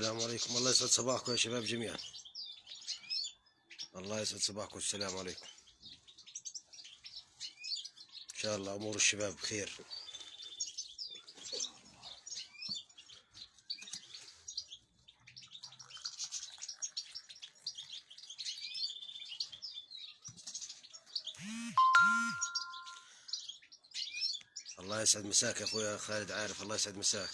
السلام عليكم. الله يسعد صباحكم يا شباب جميعا. الله يسعد صباحكم السلام عليكم. إن شاء الله أمور الشباب بخير. الله يسعد مساك يا أخويا خالد عارف. الله يسعد مساك.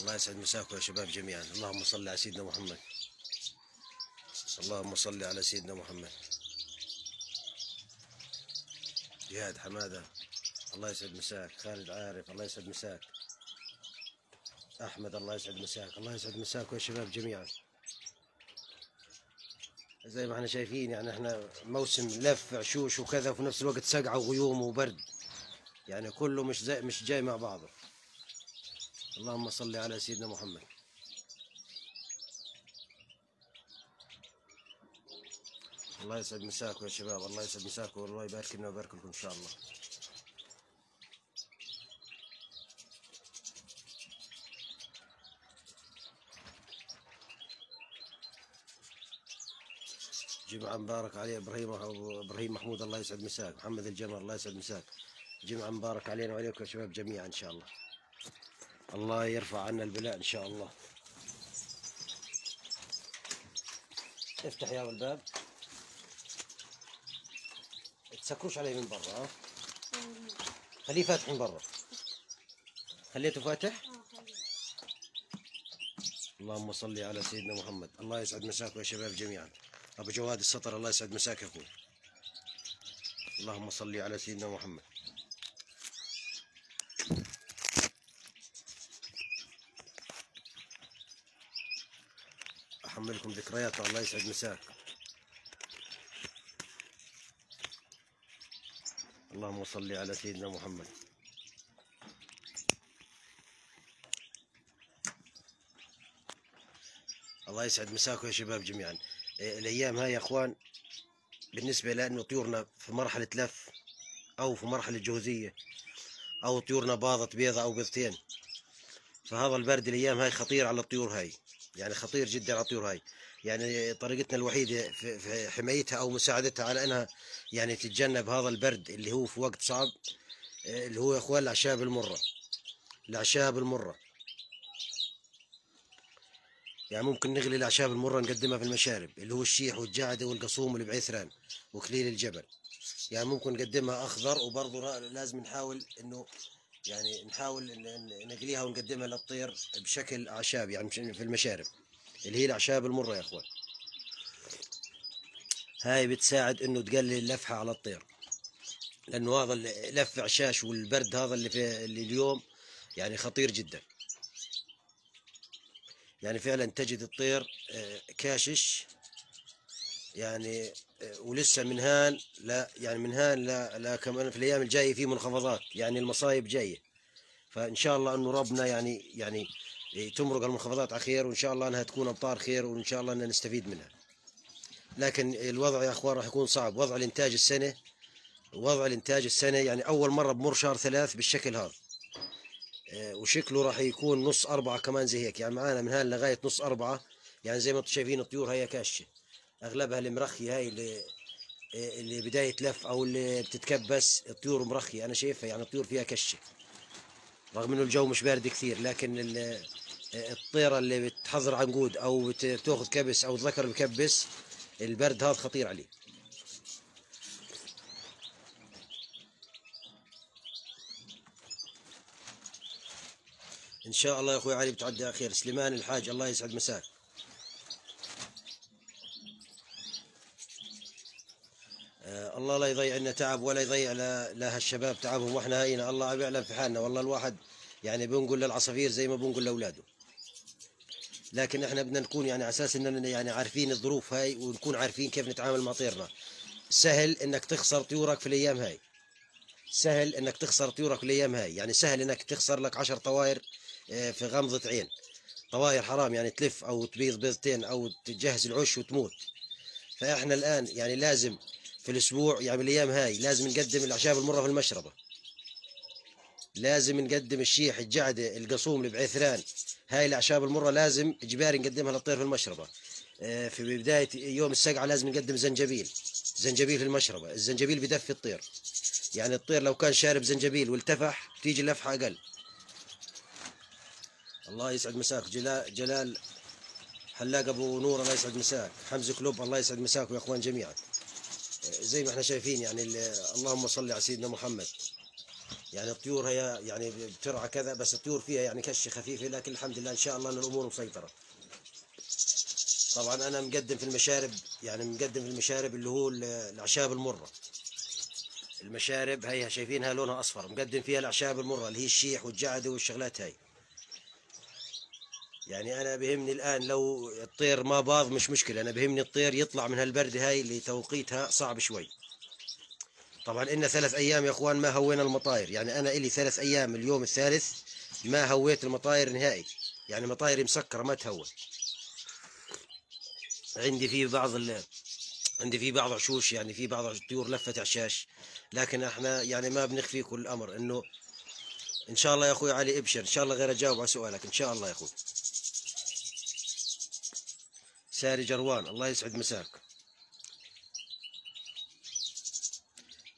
الله يسعد مساكم يا شباب جميعا. اللهم صل على سيدنا محمد. اللهم صل على سيدنا محمد. جهاد حمادة. الله يسعد مساك. خالد عارف الله يسعد مساك. أحمد الله يسعد مساك. الله يسعد مساكم يا شباب جميعا. زي ما إحنا شايفين يعني إحنا موسم لف عشوش وكذا وفي نفس الوقت سقعة وغيوم وبرد. يعني كله مش زي مش جاي مع بعضه. اللهم صل على سيدنا محمد. الله يسعد مساكم يا شباب الله يسعد مساكم والله يبارك لنا ويبارك لكم إن شاء الله. جمعة مبارك عليه إبراهيم إبراهيم محمود الله يسعد مساك. محمد الجمر الله يسعد مساك. جمعة مبارك علينا وعليكم يا شباب جميعا إن شاء الله. الله يرفع عنا البلاء إن شاء الله. افتح يا الباب. تسكروش عليه من برا ها؟ خليه فاتح من برا. خليته فاتح؟ اللهم صل على سيدنا محمد. الله يسعد مساكم يا شباب جميعا. أبو جواد السطر الله يسعد مساك يا أخوي. اللهم صل على سيدنا محمد. احملكم ذكريات الله يسعد مساك. اللهم صل على سيدنا محمد. الله يسعد مساكم يا شباب جميعا. إيه، الأيام هاي يا إخوان بالنسبة لأنه طيورنا في مرحلة لف أو في مرحلة جوزيه أو طيورنا باضت بيضة أو بيضتين. فهذا البرد الأيام هاي خطير على الطيور هاي. يعني خطير جدا على الطيور هاي. يعني طريقتنا الوحيدة في حمايتها أو مساعدتها على إنها يعني تتجنب هذا البرد اللي هو في وقت صعب آه، اللي هو يا أخوان الأعشاب المرة. الأعشاب المرة. يعني ممكن نغلي الأعشاب المرة نقدمها في المشارب اللي هو الشيح والجعدة والقصوم والبعثران وكليل الجبل. يعني ممكن نقدمها أخضر وبرضه لازم نحاول إنه يعني نحاول نقليها ونقدمها للطير بشكل أعشاب يعني في المشارب اللي هي الأعشاب المرة يا أخوان. هاي بتساعد إنه تقلل اللفحة على الطير لأنه هذا اللف عشاش والبرد هذا اللي في اللي اليوم يعني خطير جدا. يعني فعلا تجد الطير آه، كاشش يعني آه، ولسه من هان لا يعني من هان لا, لا كمان في الأيام الجاية في منخفضات يعني المصايب جاية. فإن شاء الله أنه ربنا يعني يعني تمرق المنخفضات على خير وإن شاء الله أنها تكون امطار خير وإن شاء الله أننا نستفيد منها. لكن الوضع يا أخوان راح يكون صعب. وضع الإنتاج السنة وضع الإنتاج السنة يعني أول مرة بمر شهر ثلاث بالشكل هذا. آه، وشكله راح يكون نص أربعة كمان زي هيك. يعني معانا من هان لغاية نص أربعة يعني زي ما أنتم شايفين الطيور هي كاشة. أغلبها المرخية هاي اللي اللي بداية لف أو اللي بتتكبس الطيور مرخية. أنا شايفها يعني الطيور فيها كشة رغم إنه الجو مش بارد كثير لكن ال- الطيرة اللي بتحضر عنقود أو بتاخذ كبس أو ذكر بكبس البرد هذا خطير عليه. إن شاء الله يا أخوي علي بتعدي على خير. سليمان الحاج الله يسعد مساك. الله لا يضيع لنا تعب ولا يضيع لا هالشباب تعبهم وإحنا هينا الله يعلم في حالنا. والله الواحد يعني بنقول للعصافير زي ما بنقول لأولاده. لكن إحنا بدنا نكون يعني على أساس إننا يعني عارفين الظروف هاي ونكون عارفين كيف نتعامل مع طيرنا. سهل إنك تخسر طيورك في الأيام هاي. سهل إنك تخسر طيورك في الأيام هاي. يعني سهل إنك تخسر لك عشر طواير آه، في غمضة عين. طواير حرام يعني تلف أو تبيض بيضتين أو تجهز العش وتموت. فإحنا الآن يعني لازم في الأسبوع يعني الأيام هاي لازم نقدم الأعشاب المرة في المشربة. لازم نقدم الشيح الجعده القصوم البعثران. هاي الأعشاب المرة لازم إجباري نقدمها للطير في المشربة. آه، في بداية يوم السقعة لازم نقدم زنجبيل. زنجبيل في المشربة. الزنجبيل بدفي الطير. يعني الطير لو كان شارب زنجبيل والتفح تيجي اللفحة أقل. الله يسعد مساك. جلال جلال حلاق أبو نور الله يسعد مساك. حمزة كلوب الله يسعد مساكم يا إخوان جميعا. زي ما إحنا شايفين يعني ال- اللهم صل على سيدنا محمد. يعني الطيور هي يعني بترعى كذا بس الطيور فيها يعني كشه خفيفه لكن الحمد لله إن شاء الله إن الأمور مسيطرة. طبعا أنا مقدم في المشارب يعني مقدم في المشارب اللي هو ال- الأعشاب المرة. المشارب هي شايفينها لونها أصفر مقدم فيها الأعشاب المرة اللي هي الشيح والجعده والشغلات هاي. يعني أنا بهمني الآن لو الطير ما باض مش مشكلة أنا بهمني الطير يطلع من هالبرد هاي اللي توقيتها صعب شوي. طبعا إن ثلاث أيام يا إخوان ما هوينا المطاير يعني أنا إلي ثلاث أيام اليوم الثالث ما هويت المطاير نهائي يعني مطايري مسكرة ما تهوى. عندي في بعض ال... عندي في بعض عشوش يعني في بعض الطيور لفت عشاش لكن إحنا يعني ما بنخفي كل الأمر إنه إن شاء الله يا أخوي علي إبشر إن شاء الله غير أجاوب على سؤالك إن شاء الله يا أخوي. ساري جروان الله يسعد مساك.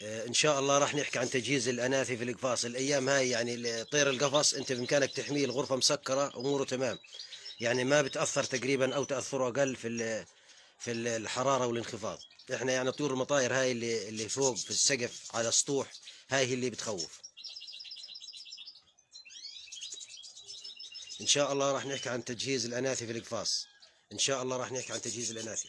آه، إن شاء الله راح نحكي عن تجهيز الأناثي في القفاص. الأيام هاي يعني طير القفص أنت بإمكانك تحميه الغرفة مسكرة أموره تمام. يعني ما بتأثر تقريبا أو تأثره أقل في في ال- الحرارة والانخفاض. إحنا يعني طيور المطاير هاي اللي اللي فوق في السقف على السطوح هاي هي اللي بتخوف. إن شاء الله راح نحكي عن تجهيز الأناثي في القفاص. إن شاء الله راح نحكي عن تجهيز الاناثي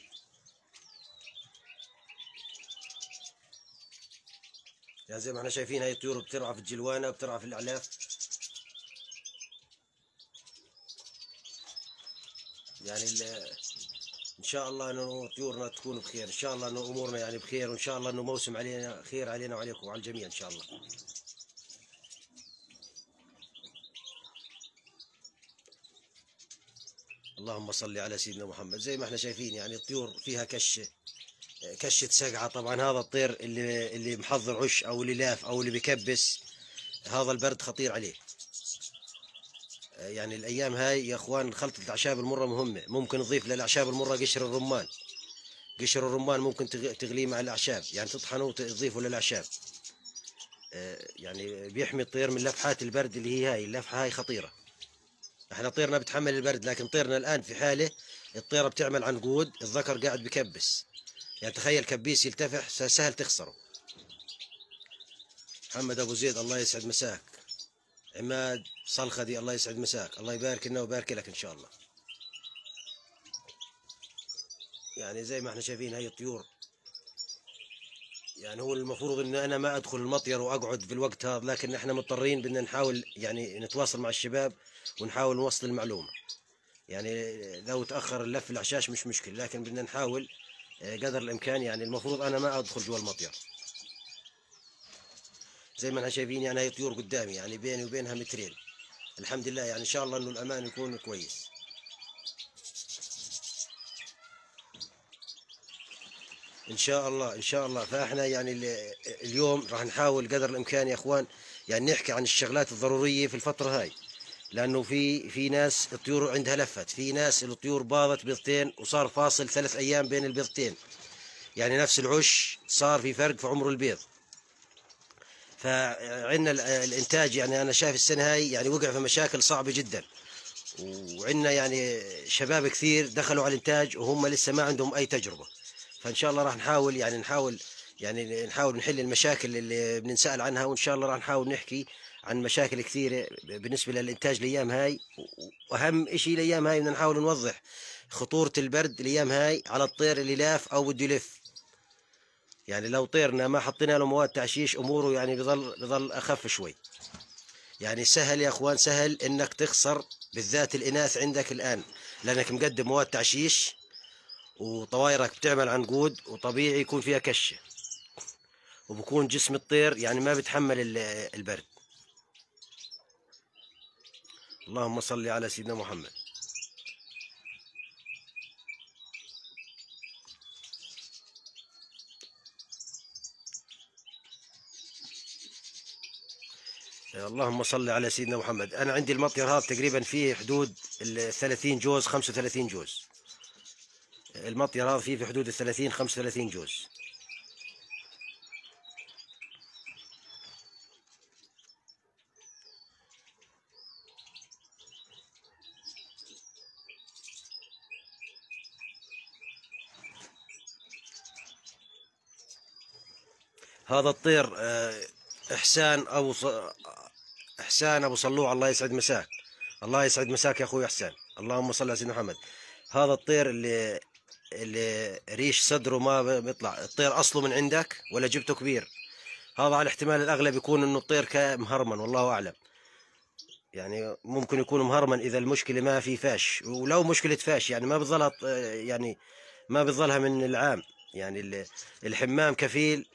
يعني زي ما إحنا شايفين هاي الطيور بترعى في الجلوانة بترعى في الأعلاف. يعني إن شاء الله إنه طيورنا تكون بخير. إن شاء الله إنه أمورنا يعني بخير. وإن شاء الله إنه موسم علينا خير علينا وعليكم وعلى الجميع إن شاء الله. اللهم صل على سيدنا محمد. زي ما إحنا شايفين يعني الطيور فيها كشه كشة سقعة طبعا هذا الطير اللي اللي محضر عش أو اللي لاف أو اللي بكبس هذا البرد خطير عليه. يعني الأيام هاي يا أخوان خلطة الأعشاب المرة مهمة. ممكن نضيف للأعشاب المرة قشر الرمان. قشر الرمان ممكن تغ- تغليه مع الأعشاب. يعني تطحنه وتضيفه للأعشاب. آه، يعني بيحمي الطير من لفحات البرد اللي هي هاي. اللفحة هاي خطيرة. إحنا طيرنا بتحمل البرد لكن طيرنا الآن في حالة الطيرة بتعمل عنقود الذكر قاعد بكبس. يعني تخيل كبيس يلتفح سهل تخسره. محمد أبو زيد الله يسعد مساك. عماد صلخدي الله يسعد مساك. الله يبارك لنا ويبارك لك إن شاء الله. يعني زي ما إحنا شايفين هاي الطيور. يعني هو المفروض إن أنا ما أدخل المطير وأقعد في الوقت هذا لكن إحنا مضطرين بدنا نحاول يعني نتواصل مع الشباب. ونحاول نوصل المعلومة. يعني لو تاخر اللف العشاش مش مشكلة لكن بدنا نحاول آه، قدر الإمكان يعني المفروض أنا ما أدخل جوا المطير. زي ما إحنا شايفين يعني هي طيور قدامي يعني بيني وبينها مترين. الحمد لله يعني إن شاء الله إنه الأمان يكون كويس. إن شاء الله إن شاء الله. فإحنا يعني ال- اليوم راح نحاول قدر الإمكان يا إخوان يعني نحكي عن الشغلات الضرورية في الفترة هاي. لأنه في في ناس الطيور عندها لفت في ناس الطيور باضت بيضتين وصار فاصل ثلاث أيام بين البيضتين. يعني نفس العش صار في فرق في عمر البيض. فعندنا ال- الإنتاج يعني أنا شايف السنة هاي يعني وقع في مشاكل صعبة جدا. وعندنا يعني شباب كثير دخلوا على الإنتاج وهم لسه ما عندهم أي تجربة. فإن شاء الله راح نحاول يعني نحاول يعني نحاول نحل المشاكل اللي بنسال عنها وإن شاء الله راح نحاول نحكي عن مشاكل كثيرة بالنسبة للإنتاج الأيام هاي وأهم شيء الأيام هاي بدنا نحاول نوضح خطورة البرد الأيام هاي على الطير اللي لاف أو بده يلف. يعني لو طيرنا ما حطينا له مواد تعشيش أموره يعني بظل بظل أخف شوي. يعني سهل يا أخوان سهل إنك تخسر بالذات الإناث عندك الآن لأنك مقدم مواد تعشيش وطوايرك بتعمل عنقود وطبيعي يكون فيها كشة. وبكون جسم الطير يعني ما بتحمل ال- البرد. اللهم صل على سيدنا محمد. اللهم صل على سيدنا محمد. أنا عندي المطير هذا تقريبا فيه حدود ال 30 جوز 35 جوز. المطير هذا فيه في حدود ال 30 35 جوز. هذا الطير آه، إحسان أبو ص... إحسان أبو صلوع الله يسعد مساك. الله يسعد مساك يا أخوي إحسان. اللهم صل على سيدنا محمد. هذا الطير اللي اللي ريش صدره ما بيطلع. الطير أصله من عندك ولا جبته كبير؟ هذا على الاحتمال الأغلب يكون إنه الطير مهرمن والله أعلم. يعني ممكن يكون مهرمن إذا المشكلة ما في فاش. ولو مشكلة فاش يعني ما بتظلها يعني ما بتظلها من العام. يعني الحمام كفيل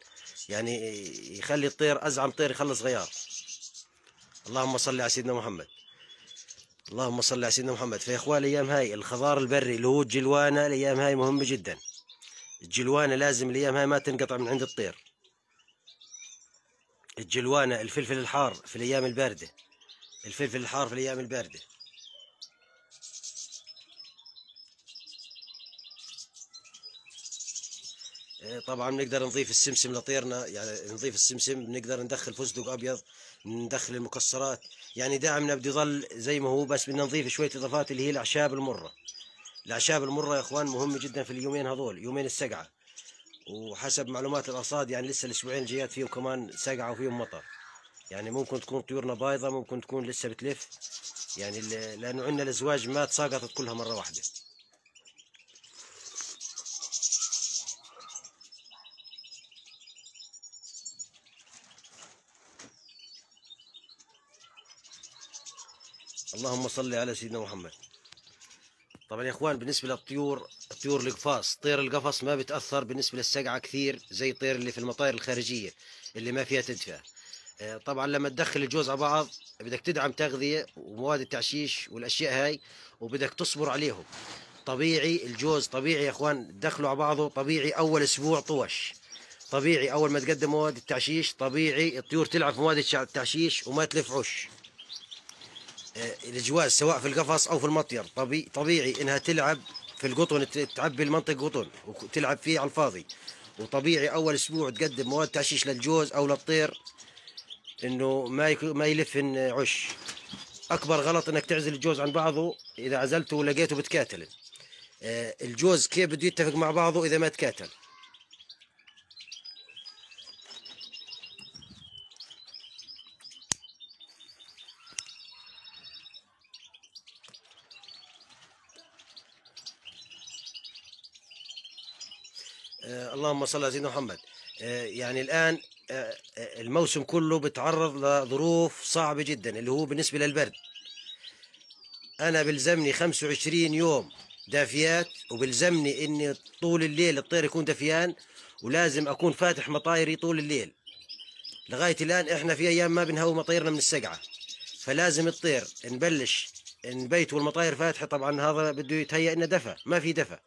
يعني يخلي الطير أزعم طير يخلص غيار. اللهم صل على سيدنا محمد. اللهم صل على سيدنا محمد. فيا إخوان الأيام هاي الخضار البري اللي هو الجلوانة الأيام هاي مهمة جدا. الجلوانة لازم الأيام هاي ما تنقطع من عند الطير. الجلوانة الفلفل الحار في الأيام الباردة. الفلفل الحار في الأيام الباردة. طبعا بنقدر نضيف السمسم لطيرنا يعني نضيف السمسم بنقدر ندخل فستق أبيض ندخل المكسرات. يعني دائما بده يظل زي ما هو بس بدنا نضيف شوية إضافات اللي هي الأعشاب المرة. الأعشاب المرة يا إخوان مهمة جدا في اليومين هذول يومين السقعة. وحسب معلومات الارصاد يعني لسه الأسبوعين الجايات فيهم كمان سقعة وفيهم مطر. يعني ممكن تكون طيورنا بايظة ممكن تكون لسه بتلف. يعني لأنه عندنا الأزواج ما تساقطت كلها مرة واحدة. اللهم صل على سيدنا محمد. طبعا يا إخوان بالنسبة للطيور الطيور القفاص طير القفص ما بتأثر بالنسبة للسقعة كثير زي الطير اللي في المطاير الخارجية اللي ما فيها تدفئة. آه، طبعا لما تدخل الجوز على بعض بدك تدعم تغذية ومواد التعشيش والأشياء هاي وبدك تصبر عليهم. طبيعي الجوز طبيعي يا إخوان تدخلوا على بعضه طبيعي أول أسبوع طوش. طبيعي أول ما تقدم مواد التعشيش طبيعي الطيور تلعب في مواد التعشيش وما تلف عش آه، الجواز سواء في القفص أو في المطير. طبيعي, إنها تلعب في القطن تعبي المنطق قطن وتلعب فيه على الفاضي. وطبيعي أول أسبوع تقدم مواد تعشيش للجوز أو للطير إنه ما ما يلف عش. أكبر غلط إنك تعزل الجوز عن بعضه إذا عزلته ولقيته بتكاتل آه، الجوز كيف بده يتفق مع بعضه إذا ما تكاتل آه، اللهم صل على سيدنا محمد. آه، يعني الآن آه، الموسم كله بتعرض لظروف صعبة جدا اللي هو بالنسبة للبرد. أنا بلزمني 25 يوم دافيات وبلزمني إني طول الليل الطير يكون دفيان ولازم أكون فاتح مطايري طول الليل. لغاية الآن إحنا في أيام ما بنهوي مطايرنا من السقعة. فلازم الطير نبلش نبيت والمطاير فاتحة طبعا هذا بده يتهيأ إنه دفى ما في دفى.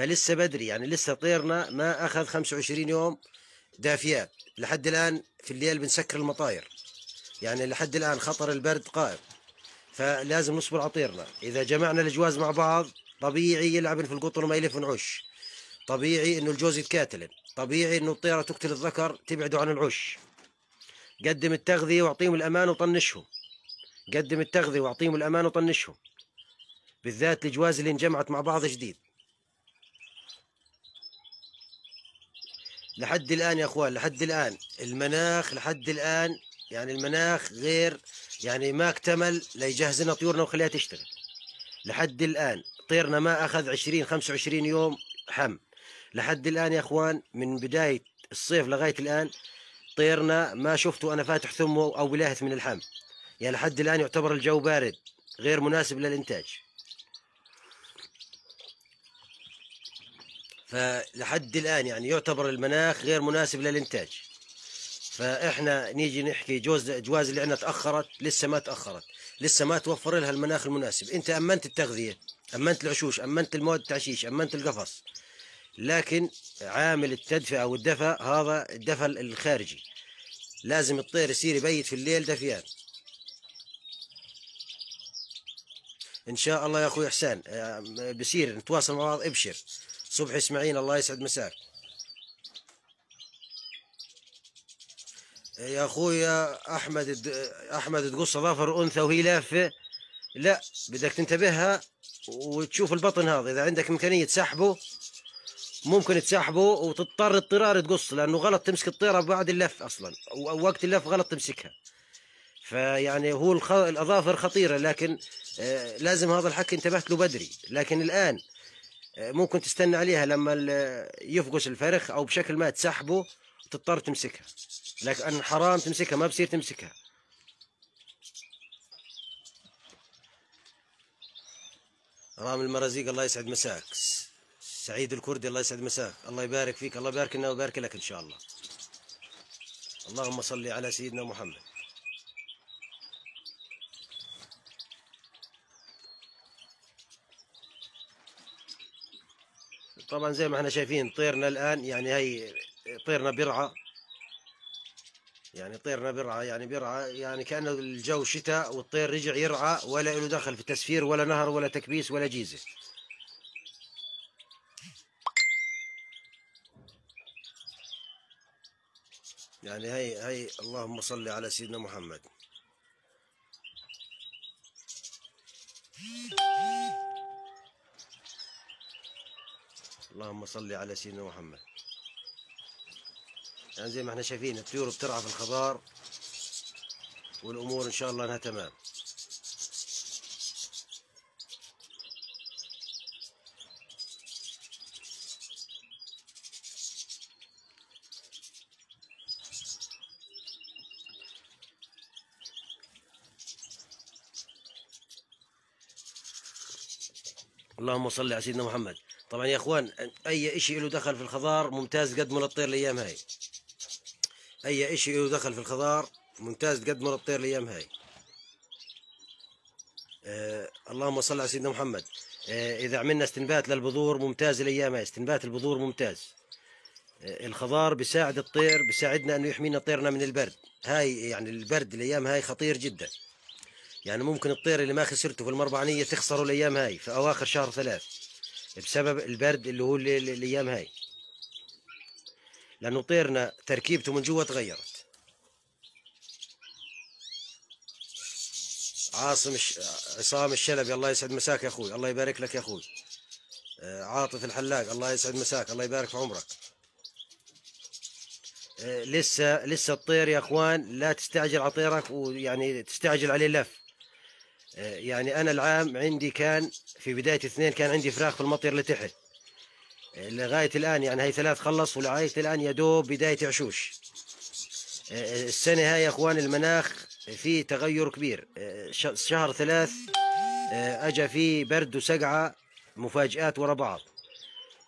فلسه بدري يعني لسه طيرنا ما أخذ 25 يوم دافيات. لحد الآن في الليل بنسكر المطاير. يعني لحد الآن خطر البرد قائم. فلازم نصبر على طيرنا. إذا جمعنا الجواز مع بعض طبيعي يلعبن في القطن وما يلفن عش طبيعي إنه الجوز يتكاتلن. طبيعي إنه الطيره تقتل الذكر تبعده عن العش. قدم التغذية واعطيهم الأمان وطنشهم. قدم التغذية واعطيهم الأمان وطنشهم. بالذات الجواز اللي انجمعت مع بعض جديد. لحد الآن يا أخوان لحد الآن. المناخ لحد الآن يعني المناخ غير يعني ما اكتمل ليجهز لنا طيورنا وخليها تشتغل. لحد الآن طيرنا ما أخذ 20 25 يوم حم. لحد الآن يا أخوان من بداية الصيف لغاية الآن طيرنا ما شفته أنا فاتح ثمه أو بلاهث من الحم. يعني لحد الآن يعتبر الجو بارد غير مناسب للإنتاج. فلحد الآن يعني يعتبر المناخ غير مناسب للإنتاج. فإحنا نيجي نحكي جوز جواز اللي عندنا تأخرت لسه ما تأخرت. لسه ما توفر لها المناخ المناسب. أنت أمنت التغذية أمنت العشوش أمنت المواد التعشيش أمنت القفص. لكن عامل التدفئة والدفى هذا الدفى الخارجي. لازم الطير يصير يبيت في الليل دفيان. إن شاء الله يا أخوي إحسان آه، بصير نتواصل مع بعض ابشر. صبح اسماعيل الله يسعد مساك. يا اخويا أحمد أحمد تقص ظفر أنثى وهي لافة. لا بدك تنتبهها وتشوف البطن هذا. إذا عندك إمكانية تسحبه ممكن تسحبه وتضطر اضطرار تقص لأنه غلط تمسك الطيرة بعد اللف أصلا ووقت اللف غلط تمسكها. فيعني هو الخ... الأظافر خطيرة لكن آه لازم هذا الحكي انتبهت له بدري. لكن الآن ممكن تستنى عليها لما يفقس الفرخ أو بشكل ما تسحبه تضطر تمسكها. لكن حرام تمسكها ما بصير تمسكها. رامي المرازيق الله يسعد مساك. سعيد الكردي الله يسعد مساك. الله يبارك فيك الله يبارك لنا ويبارك لك إن شاء الله. اللهم صل على سيدنا محمد. طبعا زي ما إحنا شايفين طيرنا الآن يعني هي طيرنا برعه يعني طيرنا برعى يعني برعى يعني كأن الجو شتاء والطير رجع يرعى ولا له دخل في تسفير ولا نهر ولا تكبيس ولا جيزة. يعني هي هي اللهم صل على سيدنا محمد. اللهم صل على سيدنا محمد. يعني زي ما إحنا شايفين الطيور بترعى في الخضار والأمور إن شاء الله إنها تمام. اللهم صل على سيدنا محمد. طبعا يا إخوان أي شيء له دخل في الخضار ممتاز قدموا للطير الأيام هاي. أي إشي له دخل في الخضار ممتاز تقدمه للطير الأيام هاي. آه اللهم صل على سيدنا محمد. آه إذا عملنا استنبات للبذور ممتاز الأيام هاي. استنبات البذور ممتاز. آه الخضار بيساعد الطير بيساعدنا إنه يحمينا طيرنا من البرد. هاي يعني البرد الأيام هاي خطير جدا. يعني ممكن الطير اللي ما خسرته في المربعانيه تخسره الأيام هاي في أواخر شهر ثلاث. بسبب البرد اللي هو الأيام هاي. لأنه طيرنا تركيبته من جوا تغيرت. عاصم عصام الشلبي الله يسعد مساك يا أخوي. الله يبارك لك يا أخوي. آه، عاطف الحلاق الله يسعد مساك. الله يبارك في عمرك. آه، لسه لسه الطير يا أخوان لا تستعجل على طيرك ويعني تستعجل عليه آه، يعني أنا العام عندي كان في بداية اثنين كان عندي فراخ في المطير لتحت. لغاية الآن يعني هي ثلاث خلص ولغاية الآن يا دوب بداية عشوش. السنة هاي يا أخوان المناخ في تغير كبير. شهر ثلاث أجا فيه برد وسقعة مفاجآت ورا بعض.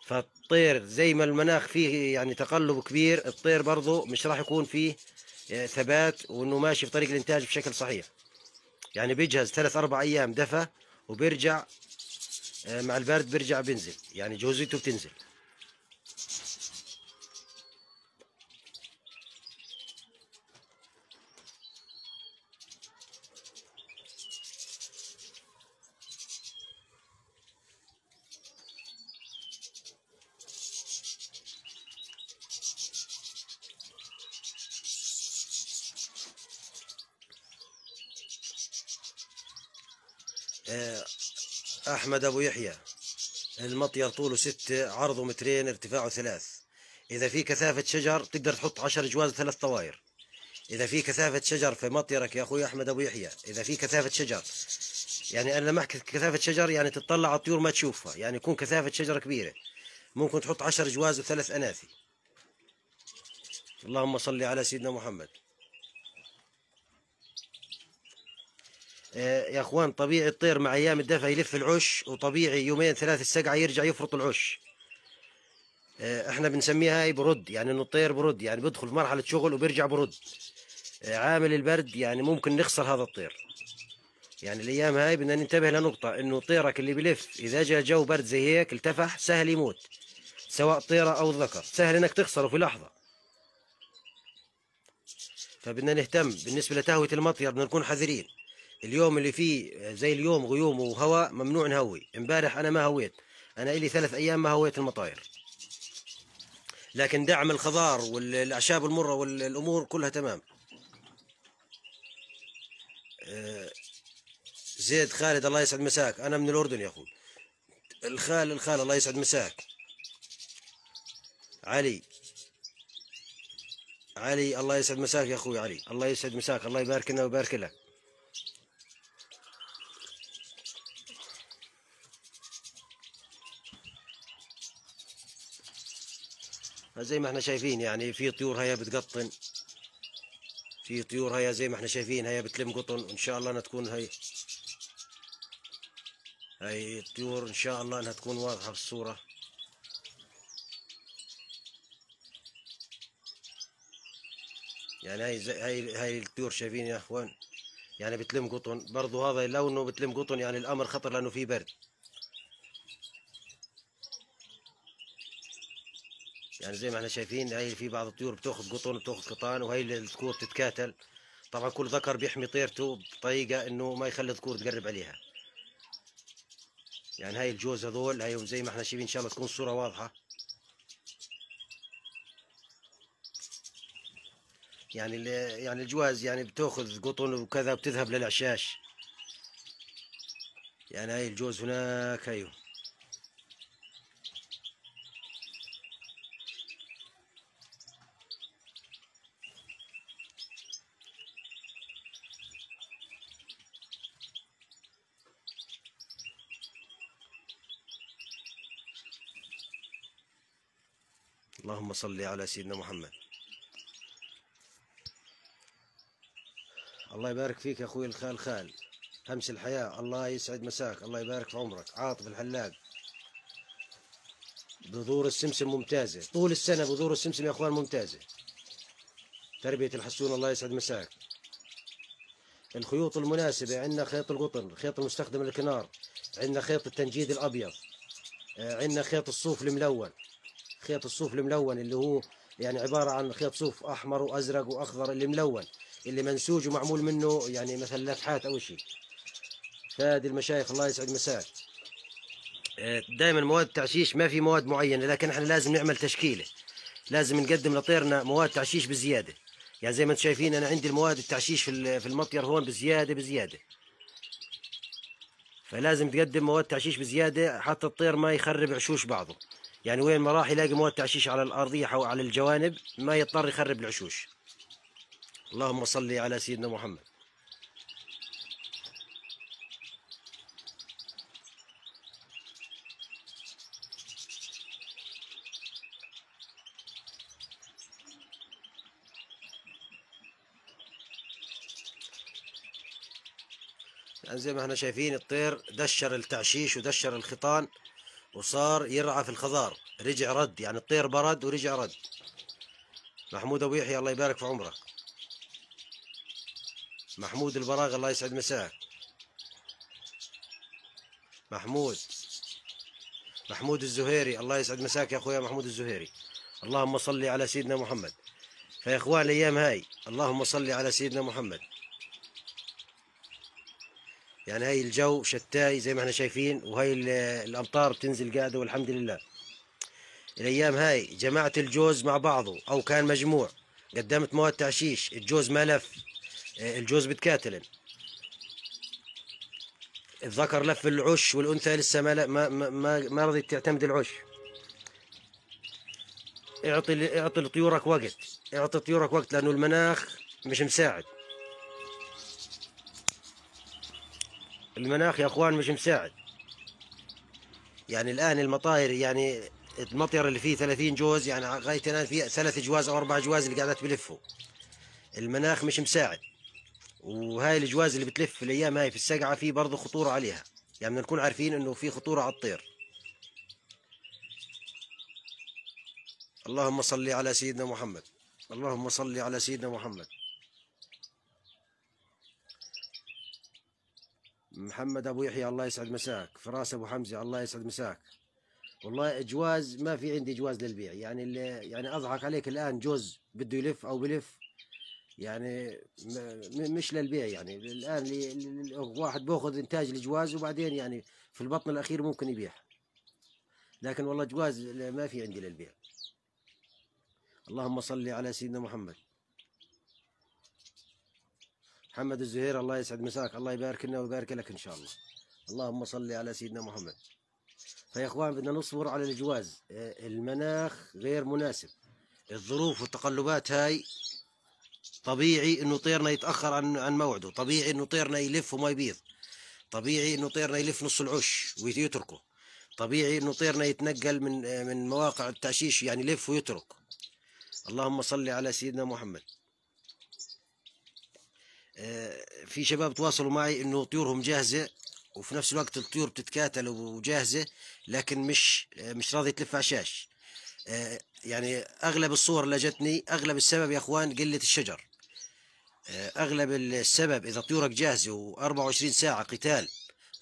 فالطير زي ما المناخ فيه يعني تقلب كبير الطير برضه مش راح يكون فيه ثبات وإنه ماشي في طريق الإنتاج بشكل صحيح. يعني بيجهز ثلاث أربع أيام دفى وبيرجع آه، مع البرد بيرجع بينزل. يعني جوزيته بتنزل. أحمد أبو يحيى. المطير طوله ستة عرضه مترين ارتفاعه ثلاث. إذا في كثافة شجر تقدر تحط عشر جواز ثلاث طواير إذا في كثافة شجر في مطيرك يا أخوي أحمد أبو يحيى إذا في كثافة شجر. يعني أنا لما أحكي كثافة شجر يعني تطلع على الطيور ما تشوفها يعني يكون كثافة شجرة كبيرة. ممكن تحط عشر جواز وثلاث أناثي. اللهم صل على سيدنا محمد. يا أخوان طبيعي الطير مع أيام الدفع يلف العش وطبيعي يومين ثلاث السقعة يرجع يفرط العش. آه، إحنا بنسميها هاي برد يعني إنه الطير برد يعني بيدخل في مرحلة شغل وبيرجع برد. آه، عامل البرد يعني ممكن نخسر هذا الطير. يعني الأيام هاي بدنا ننتبه لنقطة إنه طيرك اللي بلف إذا جاء جو برد زي هيك التفح سهل يموت. سواء طيرة أو ذكر سهل إنك تخسره في لحظة. فبدنا نهتم. بالنسبة لتهوية المطير بدنا نكون حذرين. اليوم اللي فيه زي اليوم غيوم وهواء ممنوع نهوي. امبارح أنا ما هويت. أنا إلي ثلاث أيام ما هويت المطاير. لكن دعم الخضار والأعشاب المرة والأمور كلها تمام. آه، زيد خالد الله يسعد مساك. أنا من الأردن يا أخوي. الخال الخال الله يسعد مساك. علي. علي الله يسعد مساك يا أخوي. علي الله يسعد مساك. الله يبارك لنا ويبارك لك. زي ما إحنا شايفين يعني في طيور هيا بتقطن. في طيور هيا زي ما إحنا شايفين هيا بتلم قطن وإن شاء الله إنها تكون هي هاي الطيور إن شاء الله إنها تكون واضحة في الصورة. يعني هاي زي هاي هاي الطيور شايفين يا إخوان؟ يعني بتلم قطن. برضو هذا لونه بتلم قطن يعني الأمر خطر لأنه في برد. يعني زي ما إحنا شايفين هاي في بعض الطيور بتاخذ قطن وبتاخذ قطان وهي الذكور تتكاتل. طبعا كل ذكر بيحمي طيرته بطريقة إنه ما يخلي الذكور تقرب عليها. يعني هاي الجوز هذول هاي زي ما إحنا شايفين إن شاء الله تكون الصورة واضحة. يعني يعني الجواز يعني بتاخذ قطن وكذا وبتذهب للعشاش. يعني هاي الجوز هناك هيو صل على سيدنا محمد. الله يبارك فيك يا أخوي الخال خال. همس الحياة. الله يسعد مساك. الله يبارك في عمرك. عاطف الحلاق. بذور السمسم ممتازة طول السنة بذور السمسم يا أخوان ممتازة تربية الحسون. الله يسعد مساك. الخيوط المناسبة. عندنا خيط القطن. الخيط المستخدم للكنار. عندنا خيط التنجيد الأبيض. عندنا خيط الصوف الملون. خيط الصوف الملون اللي هو يعني عبارة عن خيط صوف أحمر وأزرق وأخضر اللي ملون اللي منسوج ومعمول منه يعني مثلا لفحات أو شيء. فهذه المشايخ الله يسعد مساك. دائما مواد التعشيش ما في مواد معينة لكن إحنا لازم نعمل تشكيلة. لازم نقدم لطيرنا مواد تعشيش بزيادة. يعني زي ما أنتم شايفين أنا عندي المواد التعشيش في ال- في المطير هون بزيادة بزيادة. فلازم تقدم مواد تعشيش بزيادة حتى الطير ما يخرب عشوش بعضه. يعني وين ما راح يلاقي مواد تعشيش على الأرضية أو على الجوانب ما يضطر يخرب العشوش. اللهم صل على سيدنا محمد. يعني زي ما إحنا شايفين الطير دشر التعشيش ودشر الخطان. وصار يرعى في الخضار. رجع رد يعني الطير برد ورجع رد. محمود أبو يحيى الله يبارك في عمرك محمود البراغ الله يسعد مساك. محمود. محمود الزهيري الله يسعد مساك يا أخويا محمود الزهيري. اللهم صل على سيدنا محمد. فيا إخوان الأيام هاي اللهم صل على سيدنا محمد. يعني هاي الجو شتاي زي ما إحنا شايفين وهاي ال- الأمطار بتنزل قاعدة والحمد لله. الأيام هاي جمعت الجوز مع بعضه أو كان مجموع. قدمت مواد تعشيش الجوز ما لف آه، الجوز بتكاتلن. الذكر لف العش والأنثى لسه ما ما ما, ما رضيت تعتمد العش. اعطي اعطي لطيورك وقت. اعطي طيورك وقت لأنه المناخ مش مساعد. المناخ يا أخوان مش مساعد. يعني الآن المطاير يعني المطير اللي فيه 30 جوز يعني غاية الآن فيه ثلاث جواز أو أربع جواز اللي قاعدات بلفوا المناخ مش مساعد. وهاي الجواز اللي بتلف في الأيام هاي في السقعة في برضه خطورة عليها. يعني بدنا نكون عارفين إنه في خطورة على الطير. اللهم صل على سيدنا محمد. اللهم صل على سيدنا محمد. محمد أبو يحيى الله يسعد مساك. فراس أبو حمزة الله يسعد مساك. والله جواز ما في عندي جواز للبيع. يعني اللي يعني أضحك عليك الآن جوز بده يلف أو بلف يعني مش للبيع يعني. الآن واحد باخذ إنتاج الجواز وبعدين يعني في البطن الأخير ممكن يبيع. لكن والله جواز ما في عندي للبيع. اللهم صل على سيدنا محمد. محمد الزهير الله يسعد مساك الله يبارك لنا ويبارك لك إن شاء الله. اللهم صل على سيدنا محمد. فيا إخوان بدنا نصبر على الجواز. آه، المناخ غير مناسب. الظروف والتقلبات هاي طبيعي إنه طيرنا يتأخر عن عن موعده طبيعي إنه طيرنا يلف وما يبيض طبيعي إنه طيرنا يلف نص العش ويتركه طبيعي إنه طيرنا يتنقل من آه، من مواقع التعشيش يعني يلف ويترك. اللهم صل على سيدنا محمد. في شباب تواصلوا معي إنه طيورهم جاهزة وفي نفس الوقت الطيور بتتكاتل وجاهزة لكن مش آه، مش راضية تلف عشاش آه، يعني أغلب الصور اللي جتني أغلب السبب يا أخوان قلة الشجر. آه، أغلب السبب إذا طيورك جاهزة و24 ساعة قتال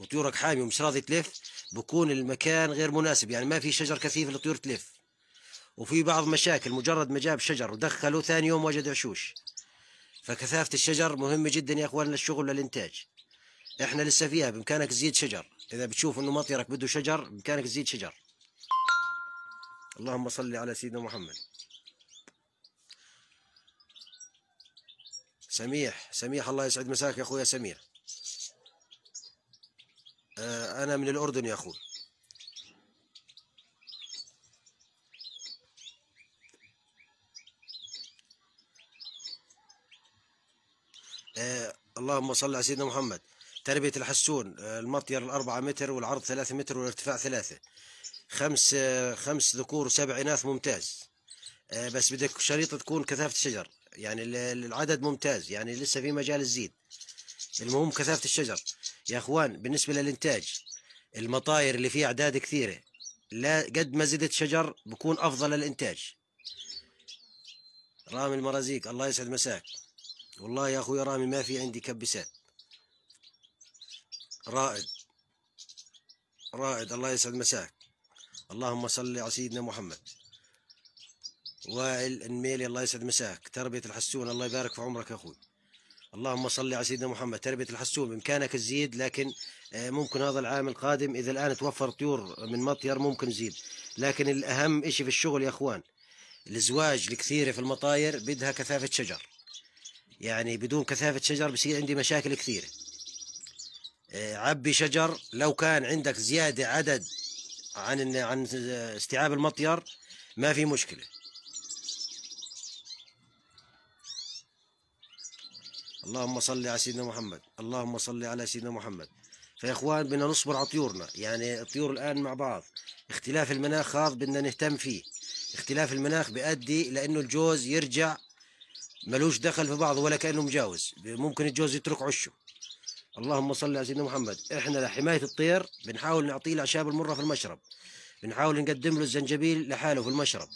وطيورك حامي ومش راضي تلف بكون المكان غير مناسب. يعني ما في شجر كثيف للطيور تلف. وفي بعض مشاكل مجرد ما جاب شجر ودخله ثاني يوم وجد عشوش. فكثافة الشجر مهمة جدا يا اخوان للشغل للانتاج إحنا لسه فيها بإمكانك تزيد شجر. إذا بتشوف إنه مطيرك بده شجر بإمكانك تزيد شجر. اللهم صل على سيدنا محمد. سميح سميح الله يسعد مساك يا أخويا سميح. آه، أنا من الأردن يا أخوي. اللهم صل على سيدنا محمد. تربية الحسون آه، المطير الأربعة متر والعرض ثلاثة متر والارتفاع ثلاثة. خمس آه، خمس ذكور وسبع إناث ممتاز. آه، بس بدك شريطة تكون كثافة الشجر. يعني ال- ال- العدد ممتاز. يعني لسه في مجال تزيد المهم كثافة الشجر. يا أخوان بالنسبة للإنتاج المطاير اللي فيها أعداد كثيرة لا قد ما زدت شجر بكون أفضل الإنتاج رامي المرازيق الله يسعد مساك. والله يا أخوي رامي ما في عندي كبسات. رائد. رائد الله يسعد مساك. اللهم صل على سيدنا محمد. وائل النميلي الله يسعد مساك. تربية الحسون الله يبارك في عمرك يا أخوي. اللهم صل على سيدنا محمد. تربية الحسون بإمكانك تزيد لكن آه، ممكن هذا العام القادم إذا الآن توفر طيور من مطير ممكن نزيد لكن الأهم إشي في الشغل يا أخوان الزواج الكثيرة في المطاير بدها كثافة شجر. يعني بدون كثافة شجر بصير عندي مشاكل كثيرة. آه، عبي شجر لو كان عندك زيادة عدد عن عن استيعاب المطير ما في مشكلة. اللهم صل على سيدنا محمد اللهم صل على سيدنا محمد. فيا اخوان بدنا نصبر على طيورنا. يعني الطيور الآن مع بعض. اختلاف المناخ هذا بدنا نهتم فيه. اختلاف المناخ بيؤدي لأنه الجوز يرجع ملوش دخل في بعضه ولا كأنه مجاوز. ممكن الجوز يترك عشه. اللهم صل على سيدنا محمد. إحنا لحماية الطير بنحاول نعطيه الاعشاب المرة في المشرب. بنحاول نقدم له الزنجبيل لحاله في المشرب.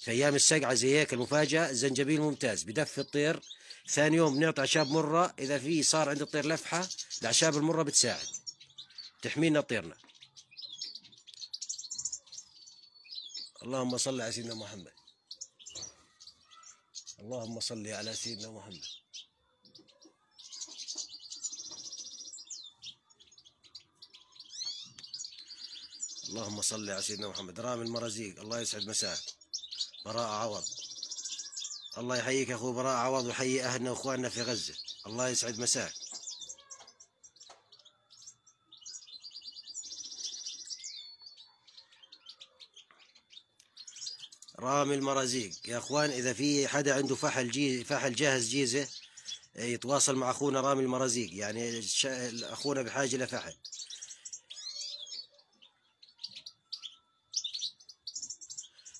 في أيام السقعة زي هيك المفاجأة الزنجبيل ممتاز. بدفي الطير. ثاني يوم بنعطي أعشاب مرة. إذا في صار عند الطير لفحة الأعشاب المرة بتساعد. تحمينا طيرنا. اللهم صل على سيدنا محمد. اللهم صل على سيدنا محمد. اللهم صل على سيدنا محمد. رامي المرازيق الله يسعد مساك. براء عوض. الله يحييك يا أخوي براء عوض ويحيي أهلنا وإخواننا في غزة. الله يسعد مساك. رامي المرازيق. يا إخوان إذا في حدا عنده فحل جي فحل جاهز جيزة يتواصل مع أخونا رامي المرازيق. يعني أخونا بحاجة لفحل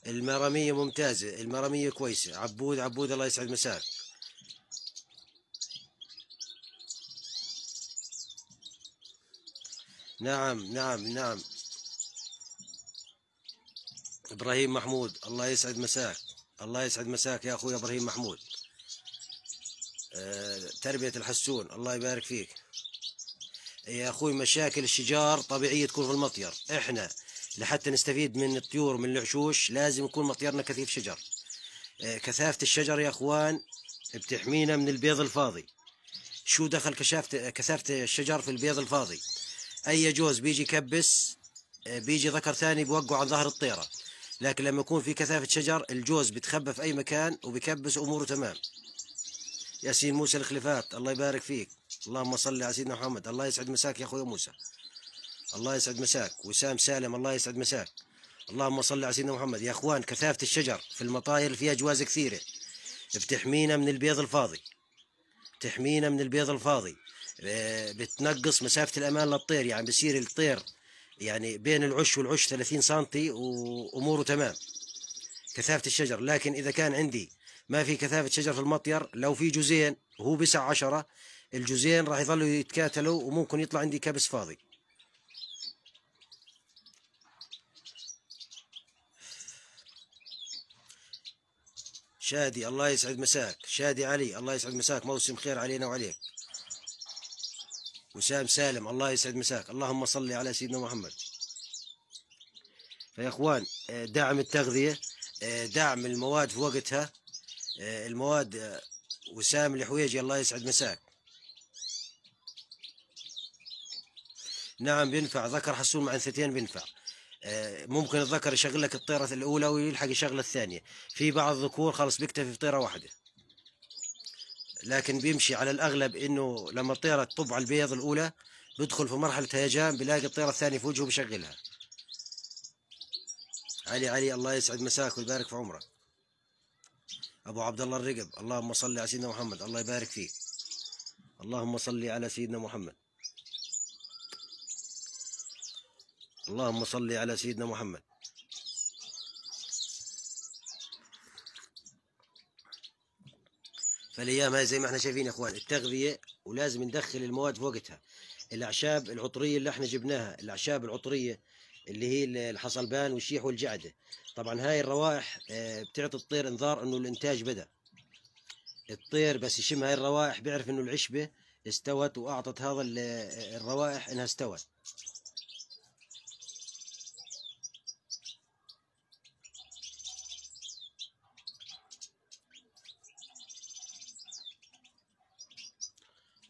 المرامية ممتازة. المرامية كويسة. عبود عبود الله يسعد مساك. نعم نعم نعم. إبراهيم محمود الله يسعد مساك الله يسعد مساك يا أخوي إبراهيم محمود. آه، تربية الحسون الله يبارك فيك. يا أخوي مشاكل الشجار طبيعية تكون في المطير. إحنا لحتى نستفيد من الطيور من العشوش لازم يكون مطيرنا كثيف شجر. آه، كثافة الشجر يا أخوان بتحمينا من البيض الفاضي. شو دخل كشافة كثافة الشجر في البيض الفاضي؟ أي جوز بيجي يكبس آه، بيجي ذكر ثاني بوقعه عن ظهر الطيرة. لكن لما يكون في كثافة شجر الجوز بتخبى في أي مكان وبكبس أموره تمام. ياسين موسى الخليفات الله يبارك فيك. اللهم صل على سيدنا محمد. الله يسعد مساك يا أخوي موسى. الله يسعد مساك. وسام سالم الله يسعد مساك. اللهم صل على سيدنا محمد. يا أخوان كثافة الشجر في المطاير فيها جواز كثيرة. بتحمينا من البيض الفاضي. بتحمينا من البيض الفاضي. آه، بتنقص مسافة الأمان للطير. يعني بصير الطير يعني بين العش والعش 30 سنتي وأموره تمام. كثافة الشجر. لكن إذا كان عندي ما في كثافة شجر في المطير لو في جزئين وهو بسع عشرة الجزئين راح يظلوا يتكاتلوا وممكن يطلع عندي كبس فاضي. شادي الله يسعد مساك. شادي علي الله يسعد مساك. موسم خير علينا وعليك. وسام سالم الله يسعد مساك. اللهم صل على سيدنا محمد. فيا إخوان آه، دعم التغذية آه، دعم المواد في وقتها آه، المواد وسام الحويجي الله يسعد مساك. نعم بينفع. ذكر حسون مع انثتين بينفع. ممكن الذكر يشغل لك الطيرة الأولى ويلحق يشغل الثانية. في بعض الذكور خلص بيكتفي في طيرة واحدة. لكن بيمشي على الأغلب إنه لما الطيرة تطب على البيض الأولى بيدخل في مرحلة هيجان بيلاقي الطيرة الثانية في وجهه بيشغلها. علي علي الله يسعد مساك ويبارك في عمرك. أبو عبد الله الرقب اللهم صل على سيدنا محمد الله يبارك فيك. اللهم صل على سيدنا محمد. اللهم صل على سيدنا محمد. فالأيام هاي زي ما إحنا شايفين يا إخوان التغذية ولازم ندخل المواد في وقتها. الأعشاب العطرية اللي إحنا جبناها الأعشاب العطرية اللي هي الحصلبان والشيح والجعدة. طبعا هاي الروائح آه، بتعطي الطير إنذار إنه الإنتاج بدأ. الطير بس يشم هاي الروائح بيعرف إنه العشبة استوت وأعطت هذا ال- الروائح إنها استوت.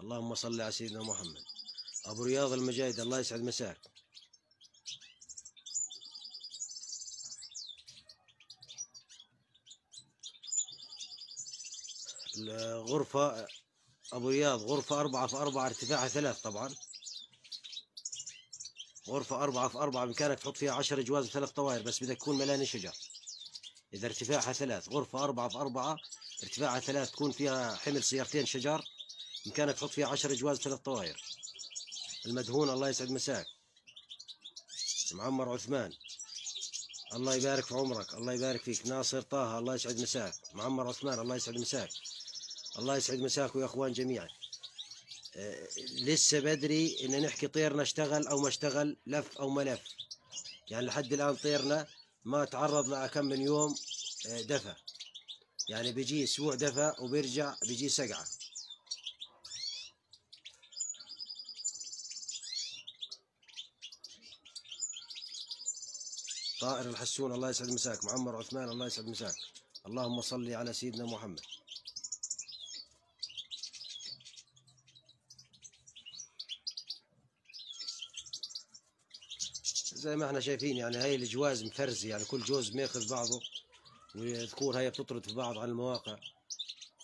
اللهم صل على سيدنا محمد. أبو رياض المجاهد الله يسعد مساك. الغرفة أبو رياض غرفة أربعة في أربعة ارتفاعها ثلاث طبعا. غرفة أربعة في أربعة بإمكانك تحط فيها عشر جواز وثلاث طوائر بس بدك تكون ملاني شجر. إذا ارتفاعها ثلاث غرفة أربعة في أربعة ارتفاعها ثلاث تكون فيها حمل سيارتين شجر بإمكانك تحط فيها عشر جواز وثلاث طوائر. المدهون الله يسعد مساك. معمر عثمان. الله يبارك في عمرك الله يبارك فيك. ناصر طه الله يسعد مساك. معمر عثمان الله يسعد مساك. الله يسعد مساكم يا إخوان جميعا. آه، لسه بدري إن نحكي طيرنا اشتغل أو ما اشتغل لف أو ما لف. يعني لحد الآن طيرنا ما تعرض لكم من يوم آه، دفى. يعني بيجي أسبوع دفى وبيرجع بيجي سقعة. طائر الحسون الله يسعد مساك. معمر عثمان الله يسعد مساك. اللهم صل على سيدنا محمد. زي ما إحنا شايفين يعني هاي الجواز مفرزي يعني كل جوز ماخذ بعضه والذكور هاي بتطرد في بعض على المواقع.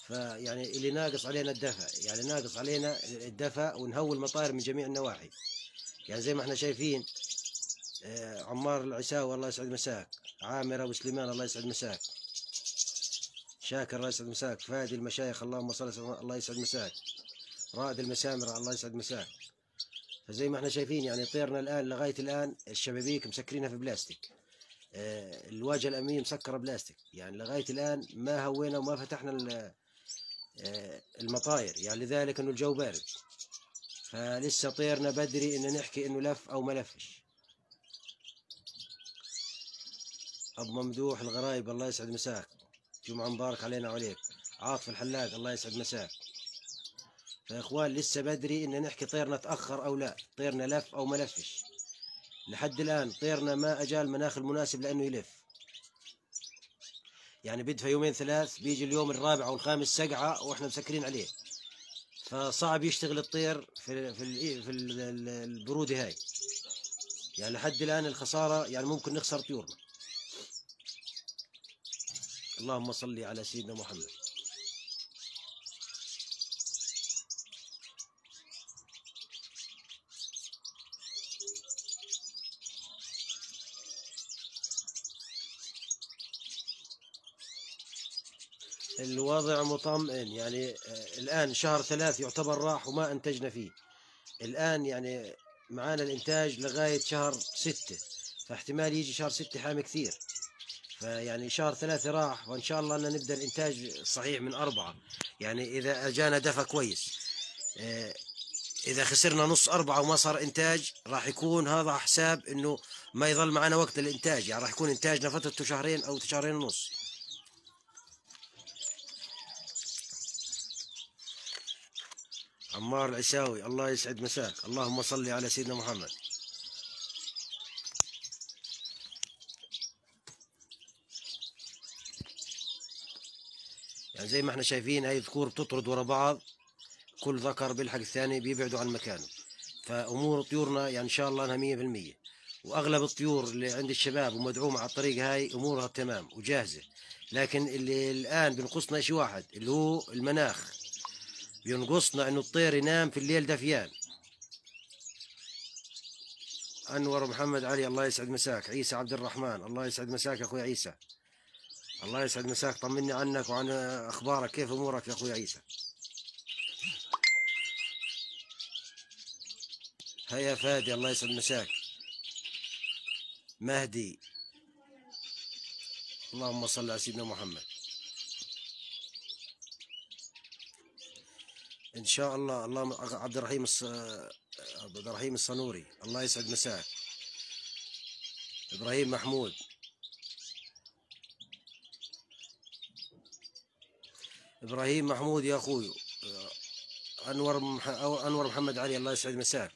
فيعني اللي ناقص علينا الدفع يعني ناقص علينا الدفع ونهول مطاير من جميع النواحي. يعني زي ما إحنا شايفين عمار العساوي الله يسعد مساك. عامر أبو سليمان الله يسعد مساك. شاكر الله يسعد مساك. فادي المشايخ اللهم صل وسلم الله يسعد مساك. رائد المسامرة الله يسعد مساك. فزي ما إحنا شايفين يعني طيرنا الآن لغاية الآن الشبابيك مسكرينها في بلاستيك. آه، الواجهه الاماميه مسكره بلاستيك. يعني لغاية الآن ما هوينا وما فتحنا آه، المطاير. يعني لذلك إنه الجو بارد. فلسه طيرنا بدري إن نحكي إنه لف أو ما لفش. أبو ممدوح الغرايب الله يسعد مساك. جمعة مبارك علينا وعليك. عاطف الحلاق الله يسعد مساك. فيا إخوان لسه بدري إن نحكي طيرنا تأخر أو لا. طيرنا لف أو ما لفش. لحد الآن طيرنا ما اجى المناخ المناسب لأنه يلف. يعني بدفى يومين ثلاث بيجي اليوم الرابع أو الخامس سقعة وإحنا مسكرين عليه. فصعب يشتغل الطير في في ال- في ال- ال- البرودة هاي. يعني لحد الآن الخسارة يعني ممكن نخسر طيورنا. اللهم صل على سيدنا محمد. الوضع مطمئن يعني آه، الآن شهر ثلاث يعتبر راح وما أنتجنا فيه. الآن يعني معانا الإنتاج لغاية شهر ستة فاحتمال يجي شهر ستة حامي كثير. فيعني شهر ثلاثة راح وإن شاء الله أن نبدأ الإنتاج صحيح من أربعة. يعني إذا أجانا دفع كويس. آه، إذا خسرنا نص أربعة وما صار إنتاج راح يكون هذا حساب إنه ما يظل معنا وقت للإنتاج. يعني راح يكون إنتاجنا فترته شهرين أو شهرين ونص. عمار العساوي الله يسعد مساك. اللهم صل على سيدنا محمد. زي ما إحنا شايفين هاي ذكور بتطرد ورا بعض كل ذكر بيلحق الثاني بيبعدوا عن مكانه. فأمور طيورنا يعني إن شاء الله إنها مية بالمية. وأغلب الطيور اللي عند الشباب ومدعومة على الطريقة هاي أمورها تمام وجاهزة. لكن اللي الآن بنقصنا شيء واحد اللي هو المناخ. بينقصنا إنه الطير ينام في الليل دفيان أنور محمد علي الله يسعد مساك. عيسى عبد الرحمن الله يسعد مساك أخوي عيسى. الله يسعد مساك. طمني عنك وعن أخبارك. كيف أمورك يا أخوي عيسى؟ هيا فادي الله يسعد مساك. مهدي. اللهم صل على سيدنا محمد. إن شاء الله اللهم عبد الرحيم الص... عبد الرحيم الصنوري. الله يسعد مساك. إبراهيم محمود. إبراهيم محمود يا أخوي أنور مح... أنور محمد علي الله يسعد مساك.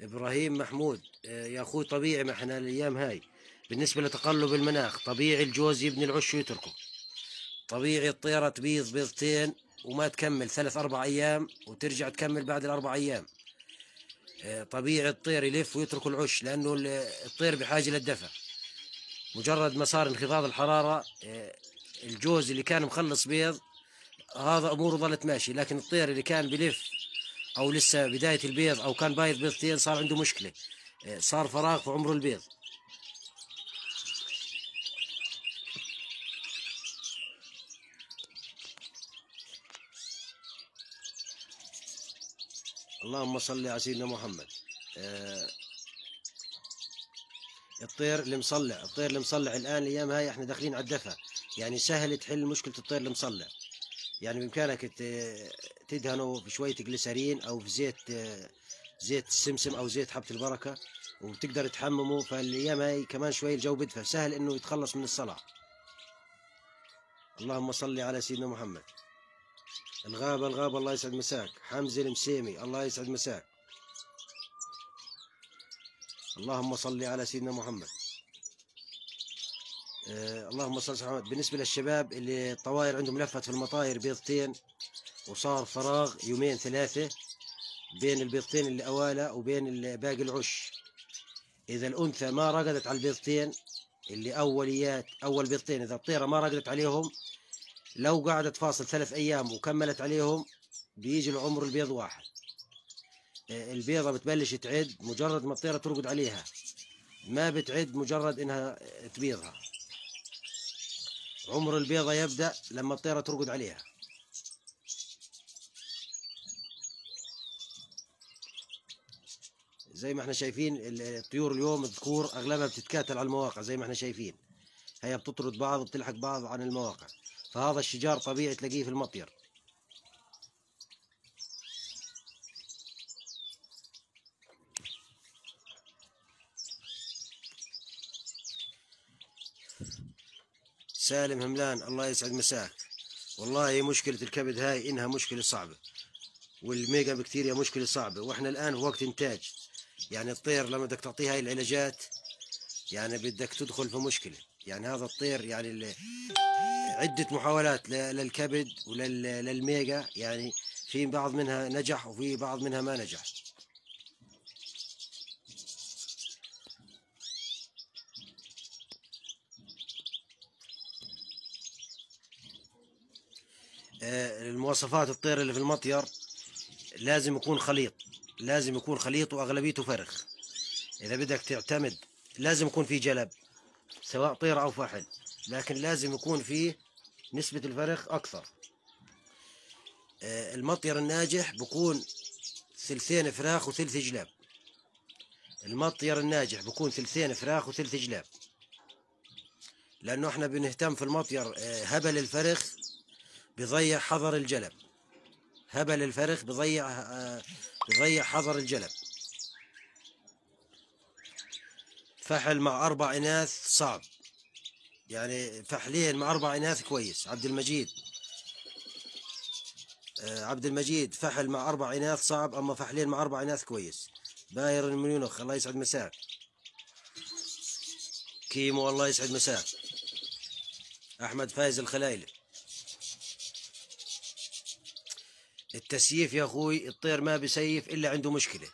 إبراهيم محمود يا أخوي طبيعي ما إحنا الأيام هاي. بالنسبة لتقلب المناخ طبيعي الجوز يبني العش ويتركه. طبيعي الطيره تبيض بيضتين وما تكمل ثلاث أربع أيام وترجع تكمل بعد الأربع أيام. آه، طبيعي الطير يلف ويترك العش لأنه ال- الطير بحاجة للدفع. مجرد ما صار انخفاض الحرارة آه، الجوز اللي كان مخلص بيض هذا أموره ظلت ماشي لكن الطير اللي كان بلف أو لسه بداية البيض أو كان بايض بيضتين صار عنده مشكلة. آه، صار فراغ في عمر البيض. اللهم صل على سيدنا محمد. آه، الطير المصلع الطير المصلع الآن الأيام هاي إحنا داخلين على الدفع يعني سهل تحل مشكلة الطير المصلع يعني بإمكانك ت- تدهنه بشويه جليسرين أو بزيت آه، زيت السمسم أو زيت حبة البركة وتقدر تحممه فالايام هاي كمان شوي الجو بدفى. سهل إنه يتخلص من الصلع اللهم صل على سيدنا محمد. الغابة الغابة الله يسعد مساك. حمزة المسيمي الله يسعد مساك. اللهم صل على سيدنا محمد. آه اللهم صل على محمد. بالنسبة للشباب اللي الطواير عندهم لفت في المطاير بيضتين وصار فراغ يومين ثلاثة بين البيضتين اللي أوالة وبين باقي العش. إذا الأنثى ما رقدت على البيضتين اللي أوليات أول بيضتين إذا الطيرة ما رقدت عليهم لو قعدت فاصل ثلاث أيام وكملت عليهم بيجي العمر البيض واحد. آه، البيضة بتبلش تعد مجرد ما الطيرة ترقد عليها. ما بتعد مجرد إنها تبيضها. عمر البيضة يبدأ لما الطيرة ترقد عليها. زي ما إحنا شايفين ال- الطيور اليوم الذكور أغلبها بتتكاتل على المواقع زي ما إحنا شايفين. هي بتطرد بعض وبتلحق بعض عن المواقع. فهذا الشجار طبيعي تلاقيه في المطير. سالم هملان الله يسعد مساك. والله مشكلة الكبد هاي إنها مشكلة صعبة. والميجا بكتيريا مشكلة صعبة. وإحنا الآن وقت إنتاج. يعني الطير لما بدك تعطيه هاي العلاجات يعني بدك تدخل في مشكلة. يعني هذا الطير يعني عدة محاولات للكبد وللميجا يعني في بعض منها نجح وفي بعض منها ما نجح. المواصفات الطير اللي في المطير لازم يكون خليط لازم يكون خليط وأغلبيته فرخ. إذا بدك تعتمد لازم يكون في جلب سواء طير أو فحل لكن لازم يكون فيه نسبة الفرخ أكثر. آه، المطير الناجح بكون ثلثين فراخ وثلث جلاب. المطير الناجح بكون ثلثين فراخ وثلث جلاب. لأنه إحنا بنهتم في المطير آه، هبل الفرخ بيضيع حظر الجلب. هبل الفرخ بيضيع آه، بيضيع حظر الجلب. فحل مع أربع إناث صعب. يعني فحلين مع أربع إناث كويس. عبد المجيد. آه، عبد المجيد فحل مع أربع إناث صعب أما فحلين مع أربع إناث كويس. بايرن ميونخ الله يسعد مساك. كيمو الله يسعد مساك. أحمد فايز الخلايلي التسييف يا أخوي الطير ما بيسيف إلا عنده مشكلة.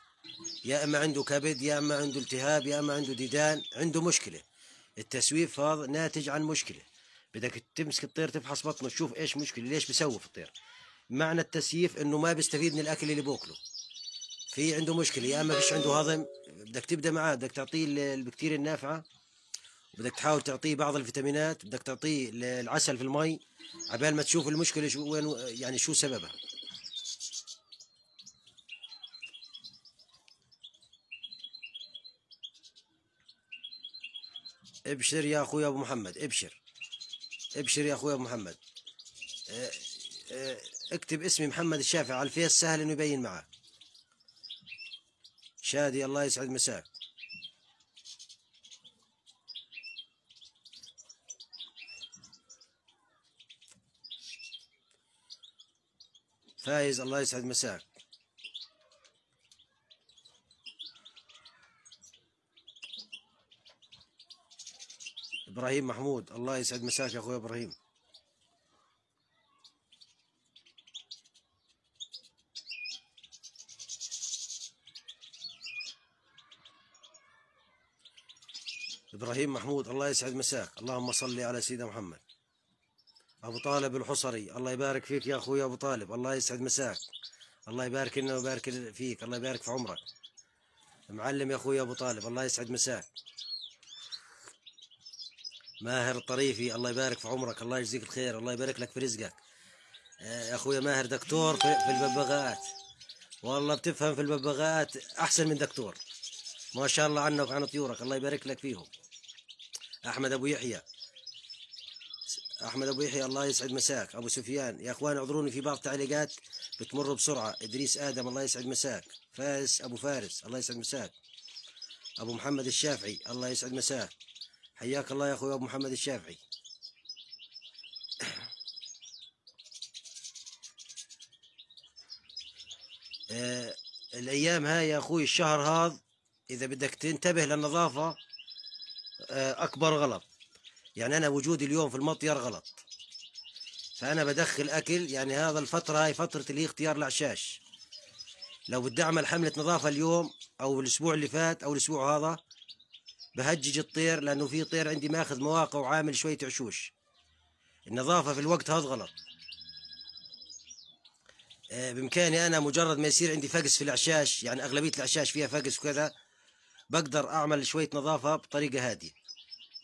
يا إما عنده كبد يا إما عنده التهاب يا إما عنده ديدان عنده مشكلة. التسييف هذا ناتج عن مشكلة. بدك تمسك الطير تفحص بطنه تشوف إيش مشكلة ليش بيسوف الطير. معنى التسييف إنه ما بيستفيد من الأكل اللي بوكله في عنده مشكلة يا إما فيش عنده هضم. بدك تبدأ معاه بدك تعطيه ال- البكتيريا النافعة. بدك تحاول تعطيه بعض الفيتامينات. بدك تعطيه ال- العسل في المي. عبال ما تشوف المشكلة شو وين يعني شو سببها. ابشر يا أخوي أبو محمد ابشر. ابشر يا أخوي أبو محمد. أه، أه، اكتب اسمي محمد الشافعي على الفيس سهل إنه يبين معك شادي الله يسعد مساك. فايز الله يسعد مساك. إبراهيم محمود. الله يسعد مساك يا أخوي إبراهيم. إبراهيم محمود الله يسعد مساك. اللهم صل على سيدنا محمد. أبو طالب الحصري الله يبارك فيك يا أخوي أبو طالب. الله يسعد مساك. الله يبارك لنا ويبارك فيك. الله يبارك في عمرك. معلم يا أخوي أبو طالب الله يسعد مساك. ماهر الطريفي الله يبارك في عمرك الله يجزيك الخير الله يبارك لك في رزقك. آه، يا أخويا ماهر دكتور في, في الببغاءات. والله بتفهم في الببغاءات أحسن من دكتور. ما شاء الله عنك وعن طيورك الله يبارك لك فيهم. أحمد أبو يحيى. أحمد أبو يحيى الله يسعد مساك. أبو سفيان يا أخوان اعذروني في بعض التعليقات بتمر بسرعة. إدريس آدم الله يسعد مساك. فارس أبو فارس الله يسعد مساك. أبو محمد الشافعي الله يسعد مساك. حياك الله يا أخوي أبو محمد الشافعي. آه، الأيام هاي يا أخوي الشهر هذا إذا بدك تنتبه للنظافة آه، أكبر غلط. يعني أنا وجودي اليوم في المطير غلط. فأنا بدخل أكل يعني هذا الفترة هاي فترة اللي اختيار العشاش لو بدي أعمل حملة نظافة اليوم أو الأسبوع اللي فات أو الأسبوع هذا بهجج الطير لأنه في طير عندي ماخذ مواقع وعامل شوية عشوش. النظافة في الوقت هذا غلط. آه، بإمكاني أنا مجرد ما يصير عندي فقس في العشاش يعني أغلبية العشاش فيها فقس وكذا بقدر أعمل شوية نظافة بطريقة هادية.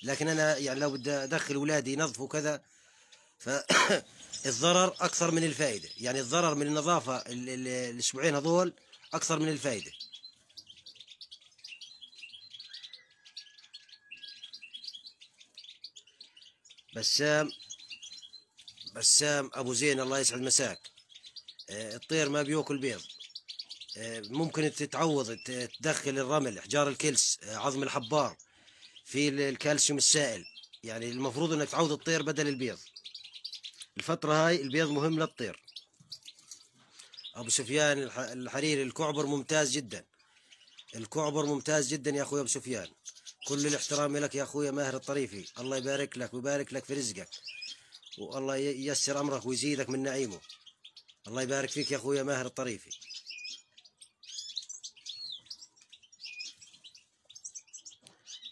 لكن أنا يعني لو بدي أدخل اولادي ينظفوا كذا فالضرر أكثر من الفائده يعني الضرر من النظافة ال- ال- الأسبوعين هذول أكثر من الفائده بسام بسام أبو زين الله يسعد مساك. آه، الطير ما بيأكل بيض. آه، ممكن تتعوض تدخل الرمل إحجار الكلس آه، عظم الحبار في ال- الكالسيوم السائل. يعني المفروض إنك تعوض الطير بدل البيض. الفترة هاي البيض مهم للطير. أبو سفيان الح- الحريري الكعبر ممتاز جدا. الكعبر ممتاز جدا يا أخوي أبو سفيان. كل الاحترام لك يا أخوي ماهر الطريفي. الله يبارك لك ويبارك لك في رزقك. والله ييسر أمرك ويزيدك من نعيمه. الله يبارك فيك يا أخويا ماهر الطريفي.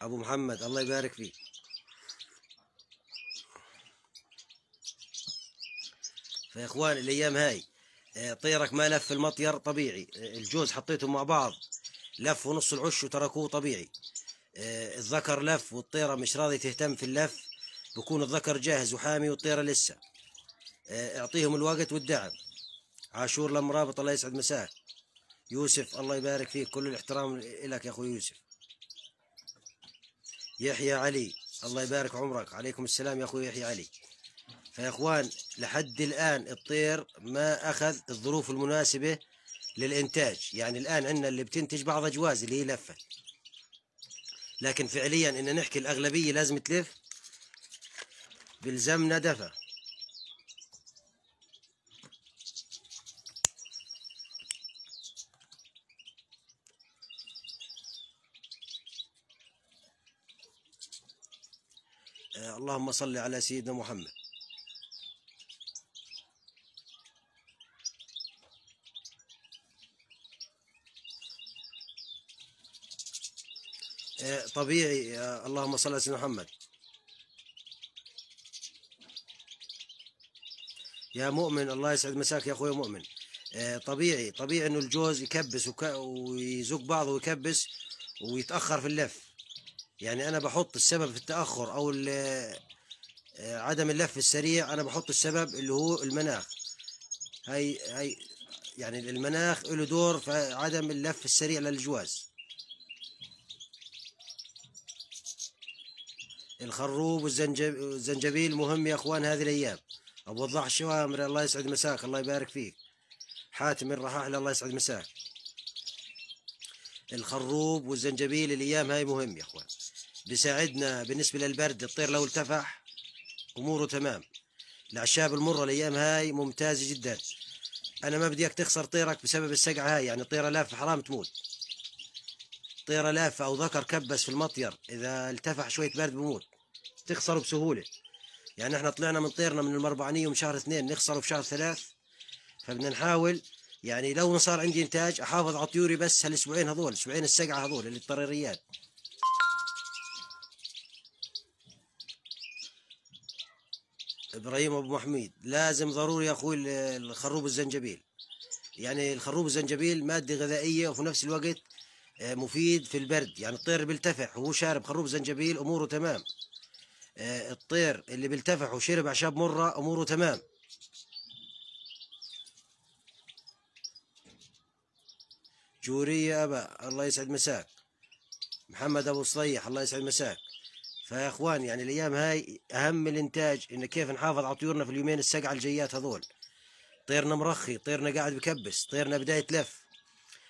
أبو محمد الله يبارك فيك. فيا اخوان الأيام هاي آه، طيرك ما لف المطير طبيعي. آه، الجوز حطيتهم مع بعض. لف ونص العش وتركوه طبيعي. الذكر لف والطيرة مش راضي تهتم في اللف بكون الذكر جاهز وحامي والطيرة لسه. آه، اعطيهم الوقت والدعم. عاشور لمرابط الله يسعد مساك. يوسف الله يبارك فيك كل الاحترام لك يا أخوي يوسف. يحيى علي الله يبارك عمرك. عليكم السلام يا أخوي يحيى علي. فيا إخوان لحد الآن الطير ما أخذ الظروف المناسبة للإنتاج. يعني الآن عندنا اللي بتنتج بعض أجواز اللي هي لفة. لكن فعليا إن نحكي الأغلبية لازم تلف بلزمنا دفع آه، اللهم صل على سيدنا محمد. طبيعي اللهم صل على سيدنا محمد. يا مؤمن الله يسعد مساك يا أخوي مؤمن. آه، طبيعي طبيعي إنه الجوز يكبس. ويزق بعضه ويكبس ويتأخر في اللف. يعني أنا بحط السبب في التأخر أو آه، عدم اللف السريع أنا بحط السبب اللي هو المناخ. هاي هاي يعني المناخ له دور في عدم اللف السريع للجواز. الخروب والزنجب- والزنجبيل مهم يا أخوان هذه الأيام. أبو الضح الشوامر الله يسعد مساك الله يبارك فيك. حاتم الرحاحل الله يسعد مساك. الخروب والزنجبيل الأيام هاي مهم يا أخوان. بيساعدنا بالنسبة للبرد الطير لو ارتفع أموره تمام. الأعشاب المرة الأيام هاي ممتازة جدا. أنا ما بدي اياك تخسر طيرك بسبب السقعة هاي يعني طيره لافة حرام تموت. طيرة لافة أو ذكر كبس في المطير إذا التفح شوية برد بموت. تخسره بسهولة. يعني إحنا طلعنا من طيرنا من المربعانية من شهر اثنين نخسره في شهر ثلاث. فبدنا نحاول يعني لو صار عندي إنتاج أحافظ على طيوري بس هالأسبوعين هذول أسبوعين السقعة هذول اللي الطريريات إبراهيم أبو محميد لازم ضروري يا أخوي ال- الخروب الزنجبيل. يعني الخروب الزنجبيل مادة غذائية وفي نفس الوقت آه، مفيد في البرد. يعني الطير بيلتفح وهو شارب خروب زنجبيل أموره تمام. الطير اللي بيلتفح وشرب اعشاب مرة أموره تمام. جورية أبا الله يسعد مساك. محمد أبو صليح الله يسعد مساك. فيا إخوان يعني الأيام هاي أهم الإنتاج إن كيف نحافظ على طيورنا في اليومين السقعه الجيات هذول. طيرنا مرخي طيرنا قاعد بكبس طيرنا بداية لف.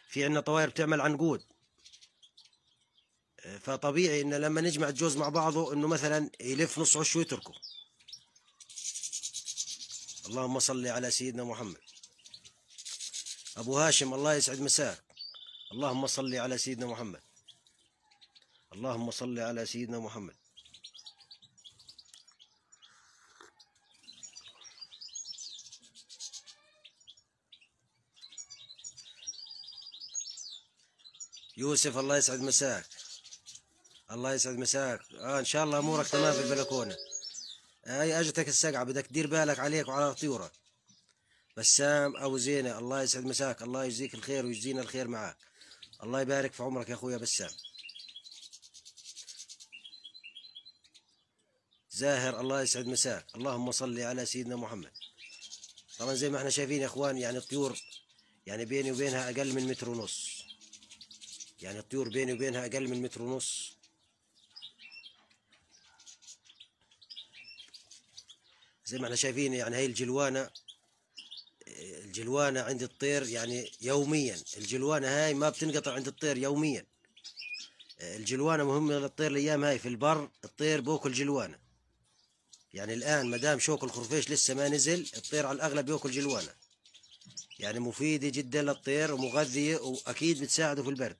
في عندنا طوائر بتعمل عنقود. آه، فطبيعي إن لما نجمع الجوز مع بعضه إنه مثلا يلف نص عش ويتركه. اللهم صل على سيدنا محمد. أبو هاشم الله يسعد مساك. اللهم صل على سيدنا محمد. اللهم صل على سيدنا محمد. يوسف الله يسعد مساك. الله يسعد مساك. آه إن شاء الله أمورك تمام في البلكونة. هاي اجتك السقعة بدك تدير بالك عليك وعلى طيورك بسام أبو زينة الله يسعد مساك. الله يجزيك الخير ويجزينا الخير معاك. الله يبارك في عمرك يا أخويا بسام. زاهر الله يسعد مساك. اللهم صل على سيدنا محمد. طبعا زي ما إحنا شايفين يا إخوان يعني الطيور يعني بيني وبينها أقل من متر ونص. يعني الطيور بيني وبينها أقل من متر ونص. زي ما إحنا شايفين يعني هاي الجلوانة الجلوانة عند الطير يعني يوميا الجلوانة هاي ما بتنقطع عند الطير يوميا. الجلوانة مهمة للطير الأيام هاي في البر الطير بوكل جلوانة. يعني الآن ما دام شوك الخرفيش لسه ما نزل الطير على الأغلب بياكل جلوانة. يعني مفيدة جدا للطير ومغذية وأكيد بتساعده في البرد.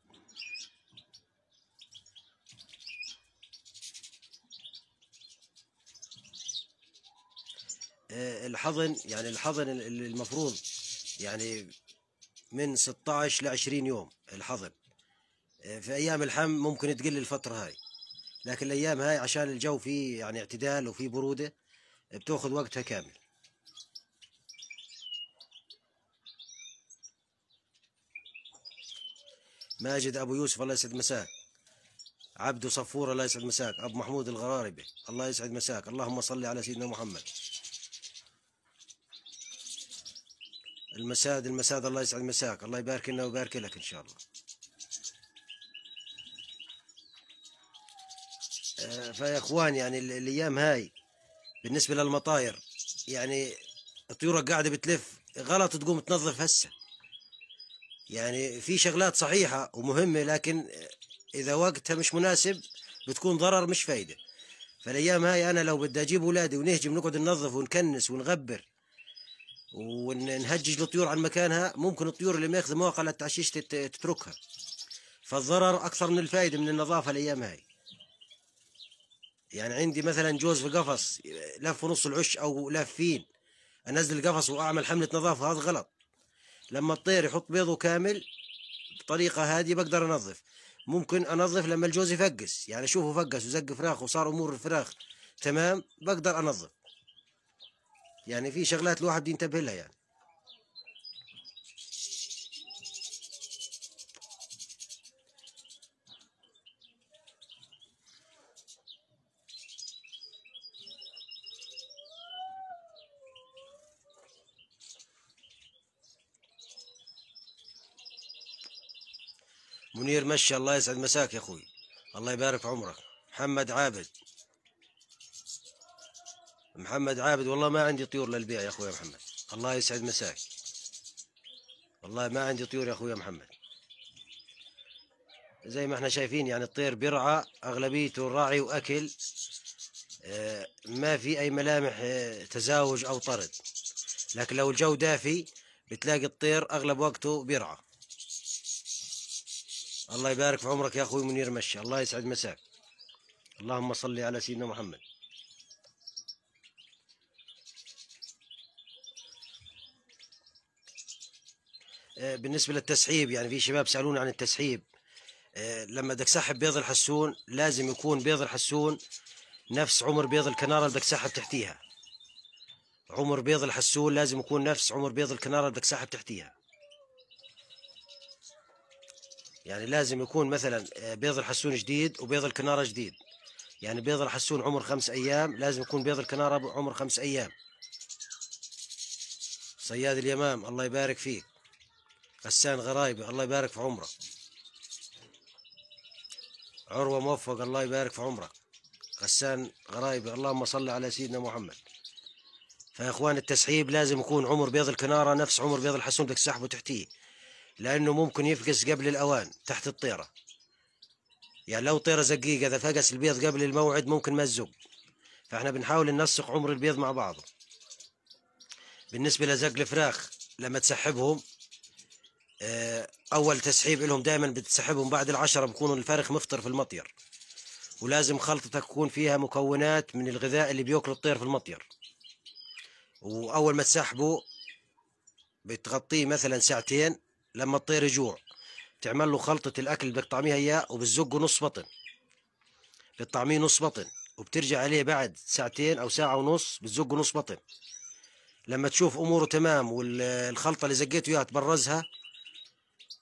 الحضن يعني الحضن ال- ال- المفروض يعني من 16 ل 20 يوم الحضن آه، في أيام الحم ممكن تقل الفترة هاي. لكن الأيام هاي عشان الجو فيه يعني اعتدال وفيه برودة بتأخذ وقتها كامل. ماجد أبو يوسف الله يسعد مساك. عبدو صفور الله يسعد مساك. أبو محمود الغراربي الله يسعد مساك. اللهم صل على سيدنا محمد. المساد المساد الله يسعد مساك. الله يبارك لنا ويبارك لك إن شاء الله. آه، فيا إخوان يعني ال- الأيام هاي بالنسبة للمطاير يعني طيورك قاعدة بتلف غلط تقوم تنظف هسه. يعني في شغلات صحيحة ومهمة لكن إذا وقتها مش مناسب بتكون ضرر مش فايدة. فالأيام هاي أنا لو بدي أجيب أولادي ونهجم نقعد ننظف ونكنس ونغبر ونهجج الطيور عن مكانها ممكن الطيور اللي ماخذه مواقع للتعشيش تت- تتركها. فالضرر أكثر من الفائده من النظافة الأيام هاي. يعني عندي مثلا جوز في قفص لف نص العش أو لافين أنزل القفص وأعمل حملة نظافة هذا غلط. لما الطير يحط بيضه كامل بطريقة هادية بقدر أنظف. ممكن أنظف لما الجوز يفقس يعني اشوفه فقس وزق فراخ وصار أمور الفراخ تمام بقدر أنظف. يعني في شغلات الواحد بده ينتبه لها يعني. منير مشى الله يسعد مساك يا أخوي. الله يبارك في عمرك. محمد عابد. محمد عابد والله ما عندي طيور للبيع يا أخوي محمد. الله يسعد مساك. والله ما عندي طيور يا أخوي محمد. زي ما إحنا شايفين يعني الطير بيرعى أغلبيته راعي وأكل. آه، ما في أي ملامح آه، تزاوج أو طرد. لكن لو الجو دافي بتلاقي الطير أغلب وقته بيرعى الله يبارك في عمرك يا أخوي منير مشى الله يسعد مساك. اللهم صل على سيدنا محمد. آه، بالنسبة للتسحيب يعني في شباب سألوني عن التسحيب. آه، لما بدك تسحب بيض الحسون لازم يكون بيض الحسون نفس عمر بيض الكنارة اللي بدك تسحب تحتيها. عمر بيض الحسون لازم يكون نفس عمر بيض الكنارة اللي بدك تسحب تحتيها. يعني لازم يكون مثلا آه، بيض الحسون جديد وبيض الكنارة جديد. يعني بيض الحسون عمر خمس أيام لازم يكون بيض الكنارة عمر خمس أيام. صياد اليمام الله يبارك فيك. غسان غرايبي الله يبارك في عمرك عروة موفق الله يبارك في عمرك غسان غرايبي اللهم صل على سيدنا محمد. فيا اخوان التسحيب لازم يكون عمر بيض الكنارة نفس عمر بيض الحسون بدك تسحبه تحتيه. لأنه ممكن يفقس قبل الأوان تحت الطيرة. يعني لو طيرة زقيقة إذا فقس البيض قبل الموعد ممكن ما تزق. فإحنا بنحاول ننسق عمر البيض مع بعضه. بالنسبة لزق الفراخ لما تسحبهم أول تسحيب لهم دائما بتسحبهم بعد العشرة بكونوا الفرخ مفطر في المطير. ولازم خلطتك يكون فيها مكونات من الغذاء اللي بيأكل الطير في المطير. وأول ما تسحبه بتغطيه مثلا ساعتين لما الطير يجوع. تعمل له خلطة الأكل اللي بدك تطعميها إياه وبتزقه نص بطن. بتطعميه نص بطن وبترجع عليه بعد ساعتين أو ساعة ونص بتزقه نص بطن. لما تشوف أموره تمام والخلطة اللي زقيته إياها تبرزها آه،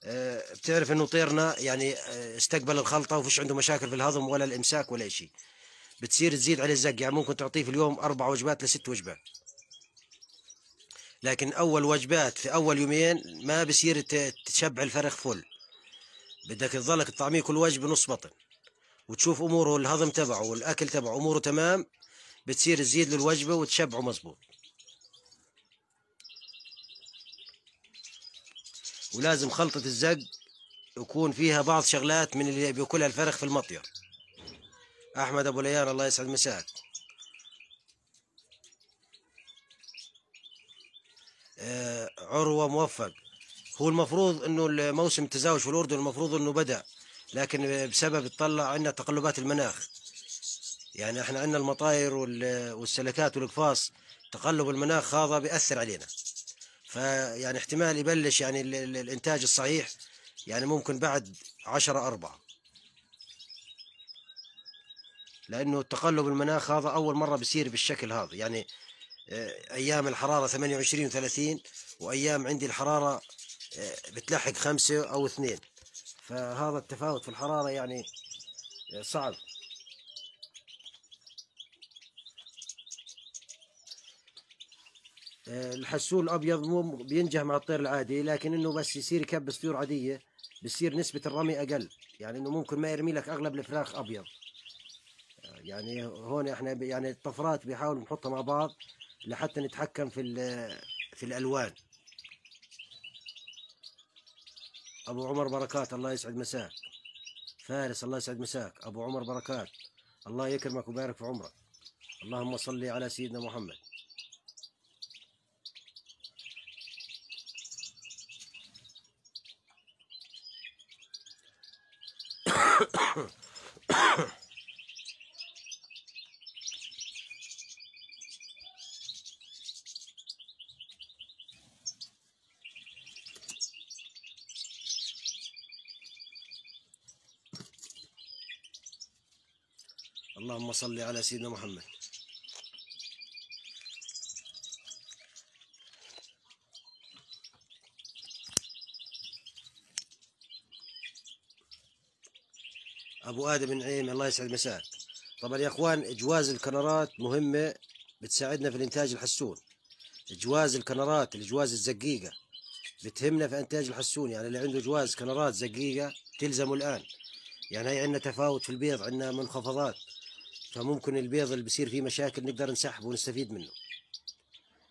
بتعرف إنه طيرنا يعني آه، استقبل الخلطة وفيش عنده مشاكل في الهضم ولا الإمساك ولا شيء. بتصير تزيد عليه الزق يعني ممكن تعطيه في اليوم أربع وجبات لست وجبات. لكن أول وجبات في أول يومين ما بصير تشبع الفرخ فل. بدك تظلك تطعميه كل وجبة نص بطن. وتشوف أموره الهضم تبعه والأكل تبعه أموره تمام بتصير تزيد له الوجبه وتشبعه مزبوط. ولازم خلطة الزق يكون فيها بعض شغلات من اللي بياكلها الفرخ في المطير. أحمد أبو ليان الله يسعد مساك. آه عروة موفق. هو المفروض إنه الموسم التزاوج في الأردن المفروض إنه بدأ لكن بسبب تطلع عندنا تقلبات المناخ. يعني إحنا عندنا المطاير وال- والسلكات والقفاص تقلب المناخ هذا بيأثر علينا. فيعني احتمال يبلش يعني ال- ال- الإنتاج الصحيح يعني ممكن بعد عشرة أربعة. لأنه تقلب المناخ هذا أول مرة بيصير بالشكل هذا. يعني آه، أيام الحرارة 28 و30 وأيام عندي الحرارة آه، بتلحق خمسة أو اثنين. فهذا التفاوت في الحرارة يعني آه، صعب. الحسون الأبيض مو بينجح مع الطير العادي لكن إنه بس يصير يكبس طيور عادية بصير نسبة الرمي أقل. يعني إنه ممكن ما يرمي لك أغلب الفراخ أبيض. آه، يعني هون إحنا يعني الطفرات بيحاول نحطها مع بعض لحتى نتحكم في في الألوان. أبو عمر بركات الله يسعد مساك. فارس الله يسعد مساك. أبو عمر بركات الله يكرمك ويبارك في عمرك. اللهم صل على سيدنا محمد. اللهم صل على سيدنا محمد. أبو آدم نعيم الله يسعد مساك طبعا يا إخوان جواز الكنرات مهمة بتساعدنا في الإنتاج الحسون. جواز الكنرات الجواز الزقيقة بتهمنا في إنتاج الحسون. يعني اللي عنده جواز كنرات زقيقة تلزمه الآن. يعني هي عندنا تفاوت في البيض عندنا منخفضات. فممكن البيض اللي بصير فيه مشاكل نقدر نسحبه ونستفيد منه.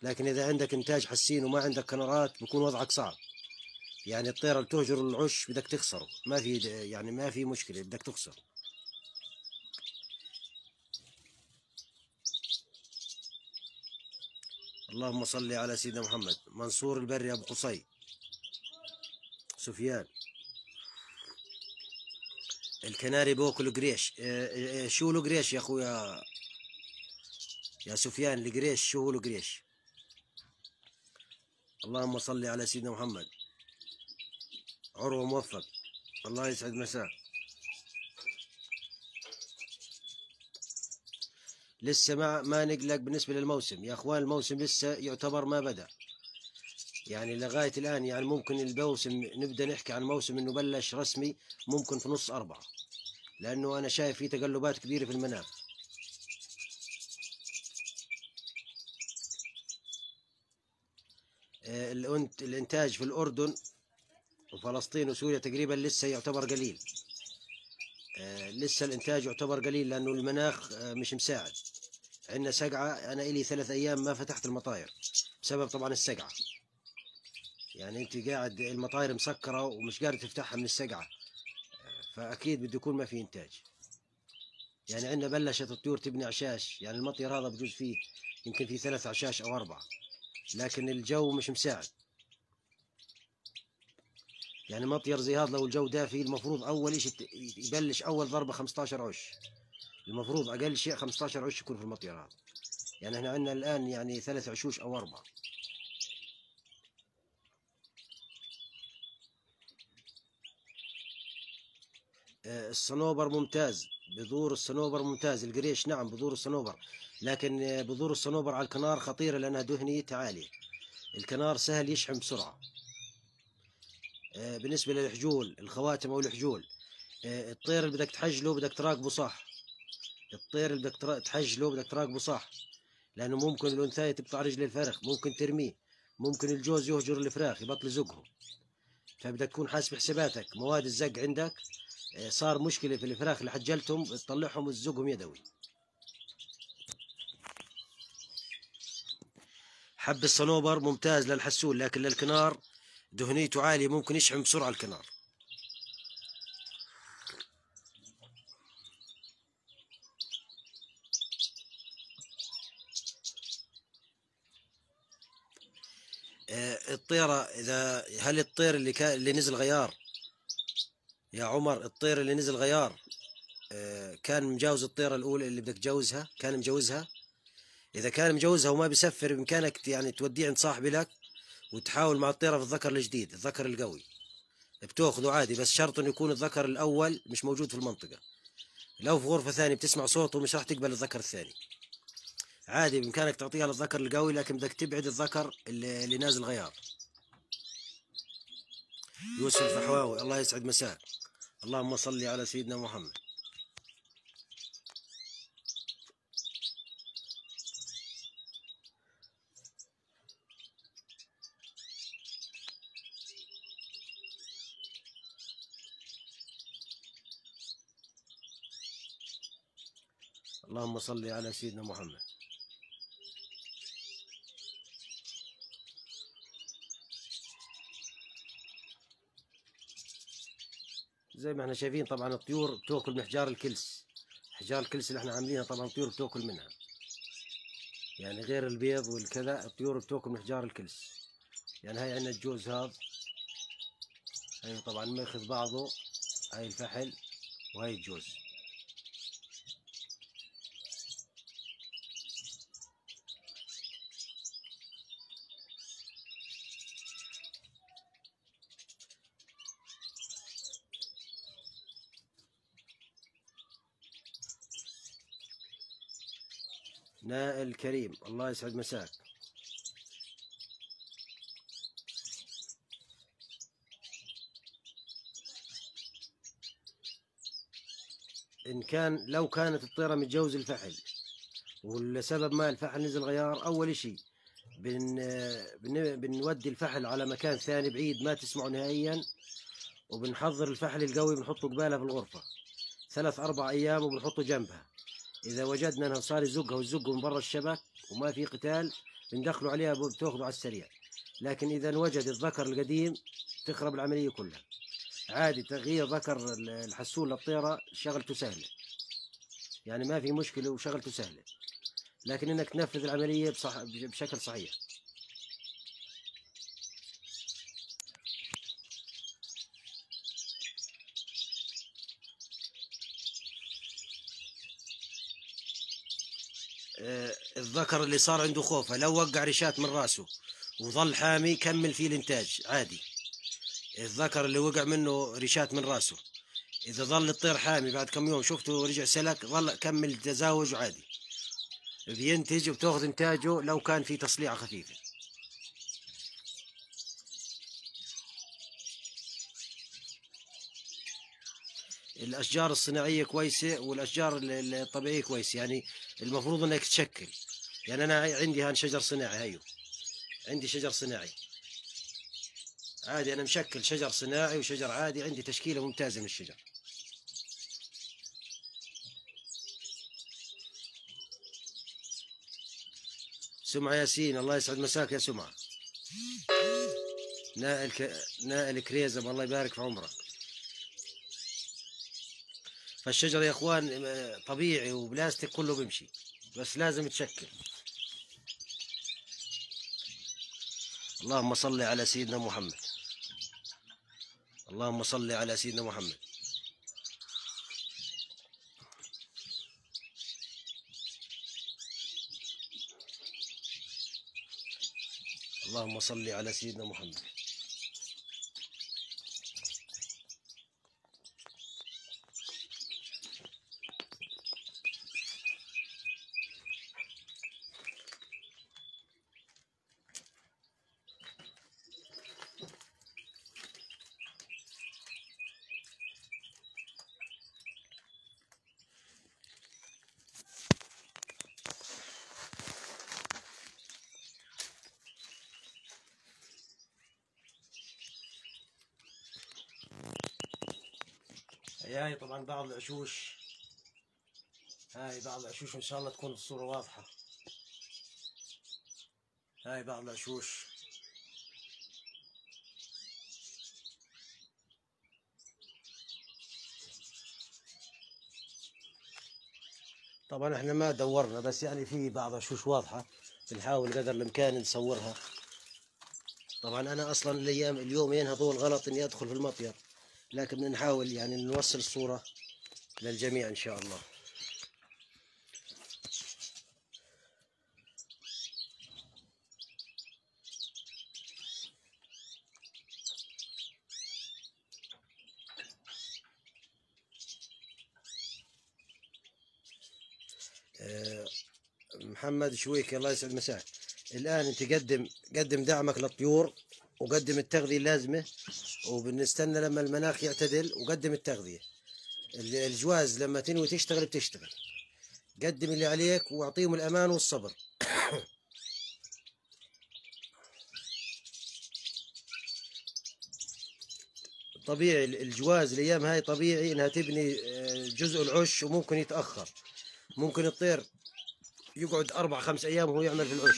لكن إذا عندك إنتاج حسين وما عندك كنرات بكون وضعك صعب. يعني الطيره اللي تهجر العش بدك تخسره. ما في يعني ما في مشكلة بدك تخسر. اللهم صل على سيدنا محمد. منصور البري أبو قصي. سفيان. الكناري بوكل قريش آه، آه، شو له قريش يا أخويا؟ يا سفيان القريش شو هو القريش؟ اللهم صل على سيدنا محمد. عروة موفق. الله يسعد مساك لسه ما ما نقلق بالنسبة للموسم. يا أخوان الموسم لسه يعتبر ما بدأ. يعني لغاية الآن يعني ممكن الموسم نبدأ نحكي عن موسم إنه بلش رسمي ممكن في نص أربعة. لأنه أنا شايف في تقلبات كبيرة في المناخ آه، الإنتاج في الأردن وفلسطين وسوريا تقريبا لسه يعتبر قليل. آه، لسه الإنتاج يعتبر قليل لأنه المناخ آه، مش مساعد. عندنا سقعة أنا إلي ثلاث أيام ما فتحت المطاير بسبب طبعا السقعة. يعني أنت قاعد المطاير مسكرة ومش قادر تفتحها من السقعة. آه، فأكيد بده يكون ما في إنتاج. يعني عندنا بلشت الطيور تبني عشاش. يعني المطير هذا بجوز فيه يمكن فيه ثلاث عشاش أو أربعة. لكن الجو مش مساعد. يعني مطير زي هذا لو الجو دافي المفروض أول شيء يبلش أول ضربة 15 عش. المفروض أقل شيء 15 عش يكون في المطير هذا. يعني إحنا عندنا الآن يعني ثلاث عشوش أو أربعة. آه، الصنوبر ممتاز. بذور الصنوبر ممتاز. القريش نعم بذور الصنوبر. لكن آه، بذور الصنوبر على الكنار خطيرة لأنها دهنيتها عالية. الكنار سهل يشحم بسرعة. بالنسبة للحجول الخواتم أو الحجول آه، الطير اللي بدك تحجله بدك تراقبه صح. الطير اللي بدك تحجله بدك تراقبه صح. لأنه ممكن الأنثى تقطع رجل الفرخ ممكن ترميه ممكن الجوز يهجر الفراخ يبطل يزقهم فبدك تكون حاسب حساباتك. مواد الزق عندك آه، صار مشكلة في الفراخ اللي حجلتهم تطلعهم وتزقهم يدوي. حب الصنوبر ممتاز للحسون لكن للكنار دهنيته عالية ممكن يشحن بسرعة الكنار. آه، الطيرة إذا هل الطير اللي كان اللي نزل غيار؟ يا عمر الطير اللي نزل غيار آه، كان مجاوز الطيرة الأولى اللي بدك تجوزها كان مجوزها إذا كان مجوزها وما بيسفر بإمكانك يعني توديه عند صاحبي لك وتحاول مع الطيرة الذكر الجديد الذكر القوي. بتأخذه عادي بس شرط إنه يكون الذكر الأول مش موجود في المنطقة. لو في غرفة ثانية بتسمع صوته مش راح تقبل الذكر الثاني. عادي بإمكانك تعطيها للذكر القوي لكن بدك تبعد الذكر اللي, اللي نازل غيار. يوسف الفحواوي الله يسعد مساك اللهم صل على سيدنا محمد. اللهم صل على سيدنا محمد. زي ما إحنا شايفين طبعا الطيور بتأكل من حجار الكلس. حجار الكلس اللي إحنا عاملينها طبعا الطيور بتأكل منها. يعني غير البيض والكذا الطيور بتأكل من حجار الكلس. يعني هاي عندنا الجوز هذا. هاي طبعا مأخذ بعضه. هاي الفحل وهاي الجوز. نائل كريم الله يسعد مساك. إن كان لو كانت الطيرة متجوز الفحل ولسبب ما الفحل نزل غيار أول إشي بن بن بنودي الفحل على مكان ثاني بعيد ما تسمعه نهائيا وبنحضر الفحل القوي بنحطه قبالها في الغرفة. ثلاث أربع أيام وبنحطه جنبها. إذا وجدنا أنه صار يزقها ويزقه من برا الشبك وما في قتال بندخله عليها بتاخذه على السريع. لكن إذا وجد الذكر القديم تخرب العملية كلها. عادي تغيير ذكر الحسون للطيرة شغلته سهلة. يعني ما في مشكلة وشغلته سهلة. لكن إنك تنفذ العملية بصح بشكل صحيح آه، الذكر اللي صار عنده خوفة لو وقع ريشات من راسه وظل حامي كمل فيه الإنتاج عادي. الذكر اللي وقع منه ريشات من راسه. إذا ظل الطير حامي بعد كم يوم شفته رجع سلك ظل كمل تزاوج عادي. بينتج وبتأخذ إنتاجه لو كان في تصليعه خفيفة. الأشجار الصناعية كويسة والأشجار الطبيعية كويسة يعني المفروض إنك تشكل. يعني أنا عندي هان شجر صناعي هيو عندي شجر صناعي. عادي أنا مشكل شجر صناعي وشجر عادي عندي تشكيلة ممتازة من الشجر. سمعة ياسين الله يسعد مساك يا سمعة. نائل ك... نائل كريزم الله يبارك في عمرك. فالشجر يا إخوان طبيعي وبلاستيك كله بيمشي بس لازم تشكل. اللهم صل على سيدنا محمد. اللهم صل على سيدنا محمد. اللهم صل على سيدنا محمد هاي طبعا بعض العشوش. هاي بعض العشوش إن شاء الله تكون الصورة واضحة. هاي بعض العشوش. طبعا إحنا ما دورنا بس يعني في بعض العشوش واضحة بنحاول قدر الإمكان نصورها. طبعا أنا أصلا الأيام اليومين هذول غلط إني أدخل في المطير. لكن بدنا نحاول يعني نوصل الصورة للجميع إن شاء الله. آه، محمد شويك الله يسعد مساك الآن أنت قدم قدم دعمك للطيور. وقدم التغذية اللازمة وبنستنى لما المناخ يعتدل وقدم التغذية. ال- الجواز لما تنوي تشتغل بتشتغل. قدم اللي عليك وأعطيهم الأمان والصبر. طبيعي ال- الجواز الأيام هاي طبيعي إنها تبني آه، جزء العش وممكن يتأخر. ممكن الطير يقعد أربع خمس أيام وهو يعمل في العش.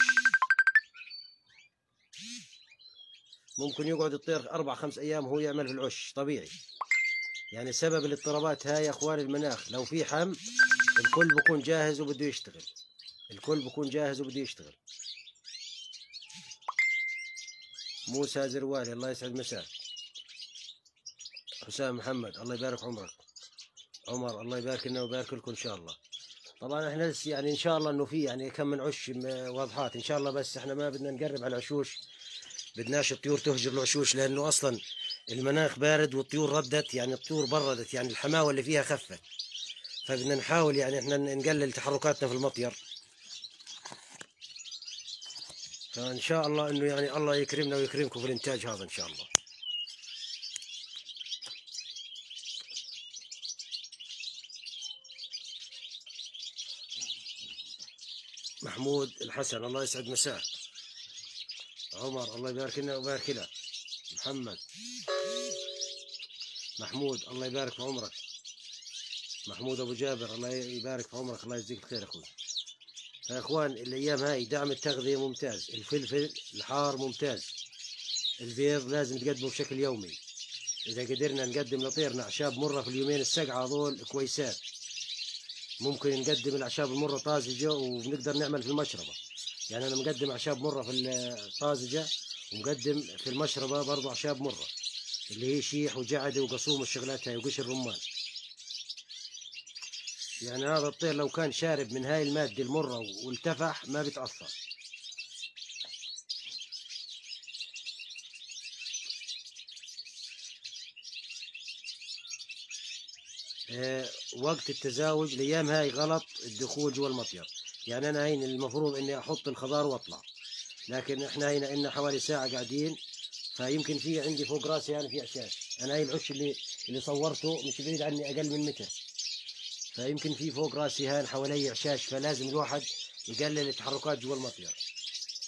ممكن يقعد الطير أربع خمس أيام وهو يعمل في العش طبيعي. يعني سبب الاضطرابات هاي يا المناخ لو في حم الكل بكون جاهز وبده يشتغل. الكل بكون جاهز وبده يشتغل. موسى زروالي الله يسعد مساك. حسام محمد الله يبارك عمرك. عمر الله يبارك لنا ويبارك لكم إن شاء الله. طبعا إحنا يعني إن شاء الله إنه في يعني كم من عش واضحات إن شاء الله بس إحنا ما بدنا نقرب على العشوش. بدناش الطيور تهجر العشوش لأنه أصلا المناخ بارد والطيور ردت يعني الطيور بردت يعني الحماوة اللي فيها خفت. فبدنا نحاول يعني إحنا نقلل تحركاتنا في المطير. فإن شاء الله إنه يعني الله يكرمنا ويكرمكم في الإنتاج هذا إن شاء الله. محمود الحسن الله يسعد مساك. عمر الله يبارك لنا ويبارك له محمد. محمود الله يبارك في عمرك. محمود أبو جابر الله يبارك في عمرك. الله يجزيك الخير أخوي. يا إخوان الأيام هاي دعم التغذية ممتاز. الفلفل الحار ممتاز. البيض لازم تقدمه بشكل يومي. إذا قدرنا نقدم لطيرنا أعشاب مرة في اليومين السقعة هذول كويسات. ممكن نقدم الأعشاب المرة طازجة وبنقدر نعمل في المشربة. يعني أنا مقدم أعشاب مرة في الطازجة ومقدم في المشربة برضو أعشاب مرة. اللي هي شيح وجعده وقصوم والشغلات هاي وقشر رمان يعني هذا الطير لو كان شارب من هاي المادة المرة والتفح ما بيتأثر. آه، وقت التزاوج الأيام هاي غلط الدخول جوا المطير. يعني أنا هين المفروض إني أحط الخضار وأطلع. لكن إحنا هنا إلنا حوالي ساعة قاعدين فيمكن في عندي فوق راسي أنا في اعشاش أنا هاي العش اللي اللي صورته مش بعيد عني أقل من متر. فيمكن في فوق راسي هان حوالي اعشاش فلازم الواحد يقلل التحركات جوا المطير.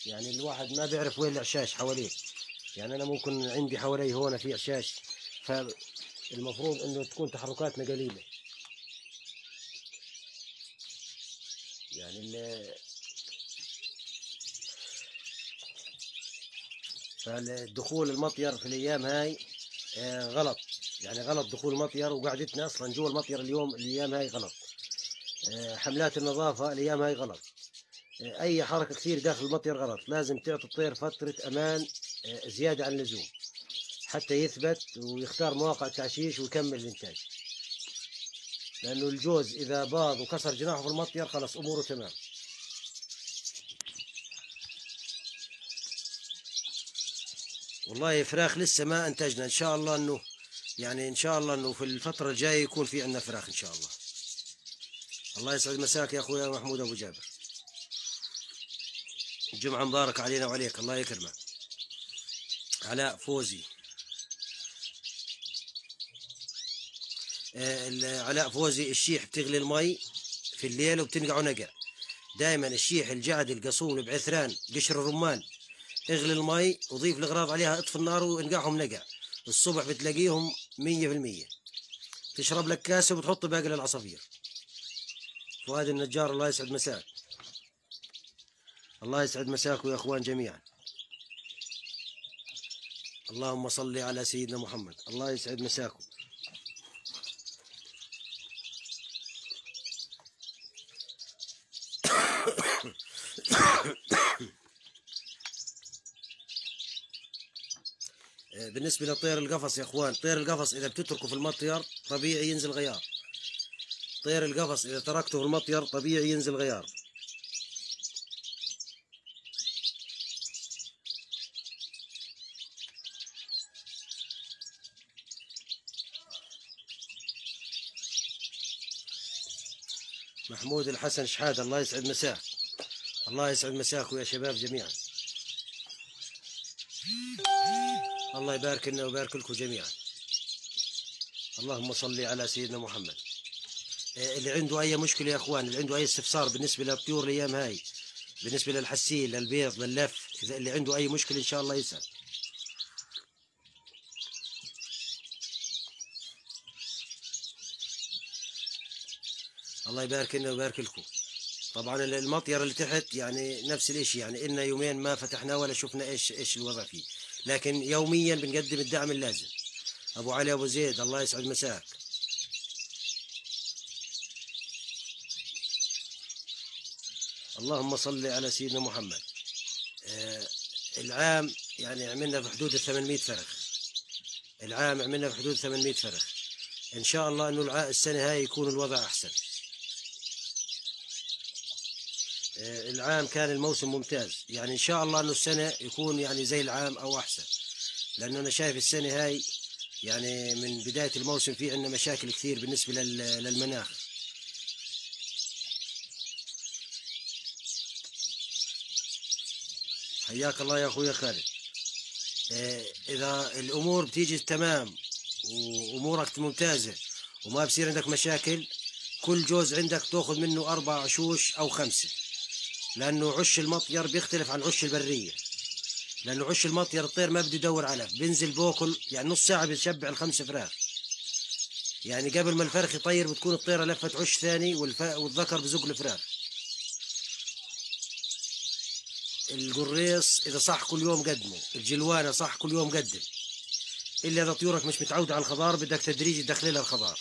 يعني الواحد ما بيعرف وين الاعشاش حواليه. يعني أنا ممكن عندي حوالي هون في اعشاش فالمفروض إنه تكون تحركاتنا قليلة. يعني ال- فالدخول المطير في الأيام هاي آه، غلط. يعني غلط دخول المطير وقعدتنا أصلا جوا المطير اليوم الأيام هاي غلط. آه، حملات النظافة الأيام هاي غلط. آه، أي حركة كثير داخل المطير غلط. لازم تعطي الطير فترة أمان زيادة عن اللزوم حتى يثبت ويختار مواقع تعشيش ويكمل الإنتاج. لأنه الجوز إذا باض وكسر جناحه في المطير خلاص أموره تمام. والله فراخ لسه ما أنتجنا. إن شاء الله إنه يعني إن شاء الله إنه في الفترة الجاية يكون في عندنا فراخ إن شاء الله. الله يسعد مساك يا أخويا محمود أبو جابر. جمعة مباركة علينا وعليك. الله يكرمك. علاء فوزي آه، ال- علاء فوزي الشيح بتغلي المي في الليل وبتنقعه نقع. دائما الشيح الجعد القصون بعثران قشر الرمان. اغلي المي وضيف الأغراض عليها اطفي النار وانقعهم نقع. الصبح بتلاقيهم مية في المية تشرب لك كاسة وبتحط باقي للعصافير. فؤاد النجار الله يسعد مساك. الله يسعد مساكم يا إخوان جميعا. اللهم صل على سيدنا محمد. الله يسعد مساكم. بالنسبة لطير القفص يا أخوان طير القفص إذا بتتركه في المطير طبيعي ينزل غيار. طير القفص إذا تركته في المطير طبيعي ينزل غيار. محمود الحسن شحادة الله يسعد مساك. الله يسعد مساكم يا شباب جميعا. الله يبارك لنا ويبارك لكم جميعا. اللهم صل على سيدنا محمد. إيه، اللي عنده أي مشكلة يا إخوان اللي عنده أي استفسار بالنسبة للطيور الأيام هاي بالنسبة للحسين للبيض لللف إذا اللي عنده أي مشكلة إن شاء الله يسأل. الله يبارك لنا ويبارك لكم. طبعا المطير اللي تحت يعني نفس الإشي يعني إلنا يومين ما فتحناه ولا شفنا إيش إيش الوضع فيه. لكن يوميا بنقدم الدعم اللازم. أبو علي أبو زيد الله يسعد مساك. اللهم صل على سيدنا محمد. آه العام يعني عملنا في حدود ال 800 فرخ. العام عملنا في حدود 800 فرخ. إن شاء الله إنه السنة هاي يكون الوضع أحسن آه، العام كان الموسم ممتاز. يعني إن شاء الله إنه السنة يكون يعني زي العام أو أحسن. لأنه أنا شايف السنة هاي يعني من بداية الموسم في عندنا مشاكل كثير بالنسبة لل- للمناخ. حياك الله يا أخوي خالد. آه، إذا الأمور بتيجي تمام وأمورك ممتازة وما بصير عندك مشاكل كل جوز عندك تأخذ منه أربع عشوش أو خمسة. لأنه عش المطير بيختلف عن عش البرية. لأنه عش المطير الطير ما بده يدور علف بينزل بوكل يعني نص ساعة بيشبع الخمس فراخ. يعني قبل ما الفرخ يطير بتكون الطيرة لفت عش ثاني والف... والذكر بزق الفراخ. القريص إذا صح كل يوم قدمه الجلوانة صح كل يوم قدم. إلا إذا طيورك مش متعودة على الخضار بدك تدريجي تدخلي لها الخضار.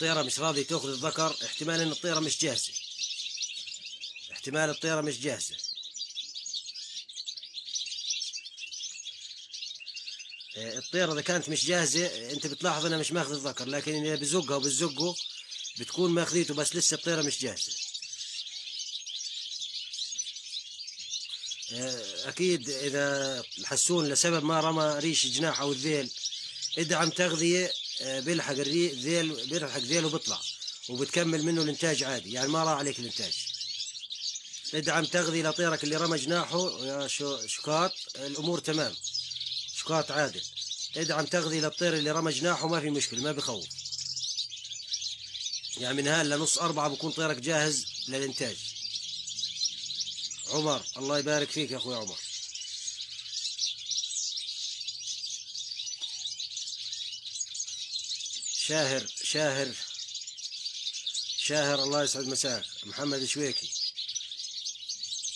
الطيرة مش راضية تأخذ الذكر احتمال إن الطيرة مش جاهزة. احتمال الطيرة مش جاهزة. آه، الطيرة إذا كانت مش جاهزة آه، أنت بتلاحظ إنها مش ماخذ الذكر لكن اذا بزقها وبتزقه بتكون ماخذيته بس لسه الطيرة مش جاهزة. آه، أكيد إذا الحسون لسبب ما رمى ريش جناح أو الذيل ادعم تغذية آه، بيلحق الري- ذيل بيلحق ذيل وبيطلع وبتكمل منه الإنتاج عادي يعني ما راح عليك الإنتاج. ادعم تغذية لطيرك اللي رمى جناحه يا شو شكاط الأمور تمام. شكاط عادل. ادعم تغذية للطير اللي رمى جناحه ما في مشكلة ما بخوف. يعني من هال لنص أربعة بكون طيرك جاهز للإنتاج. عمر الله يبارك فيك يا أخوي عمر. شاهر شاهر شاهر الله يسعد مساك. محمد شويكي.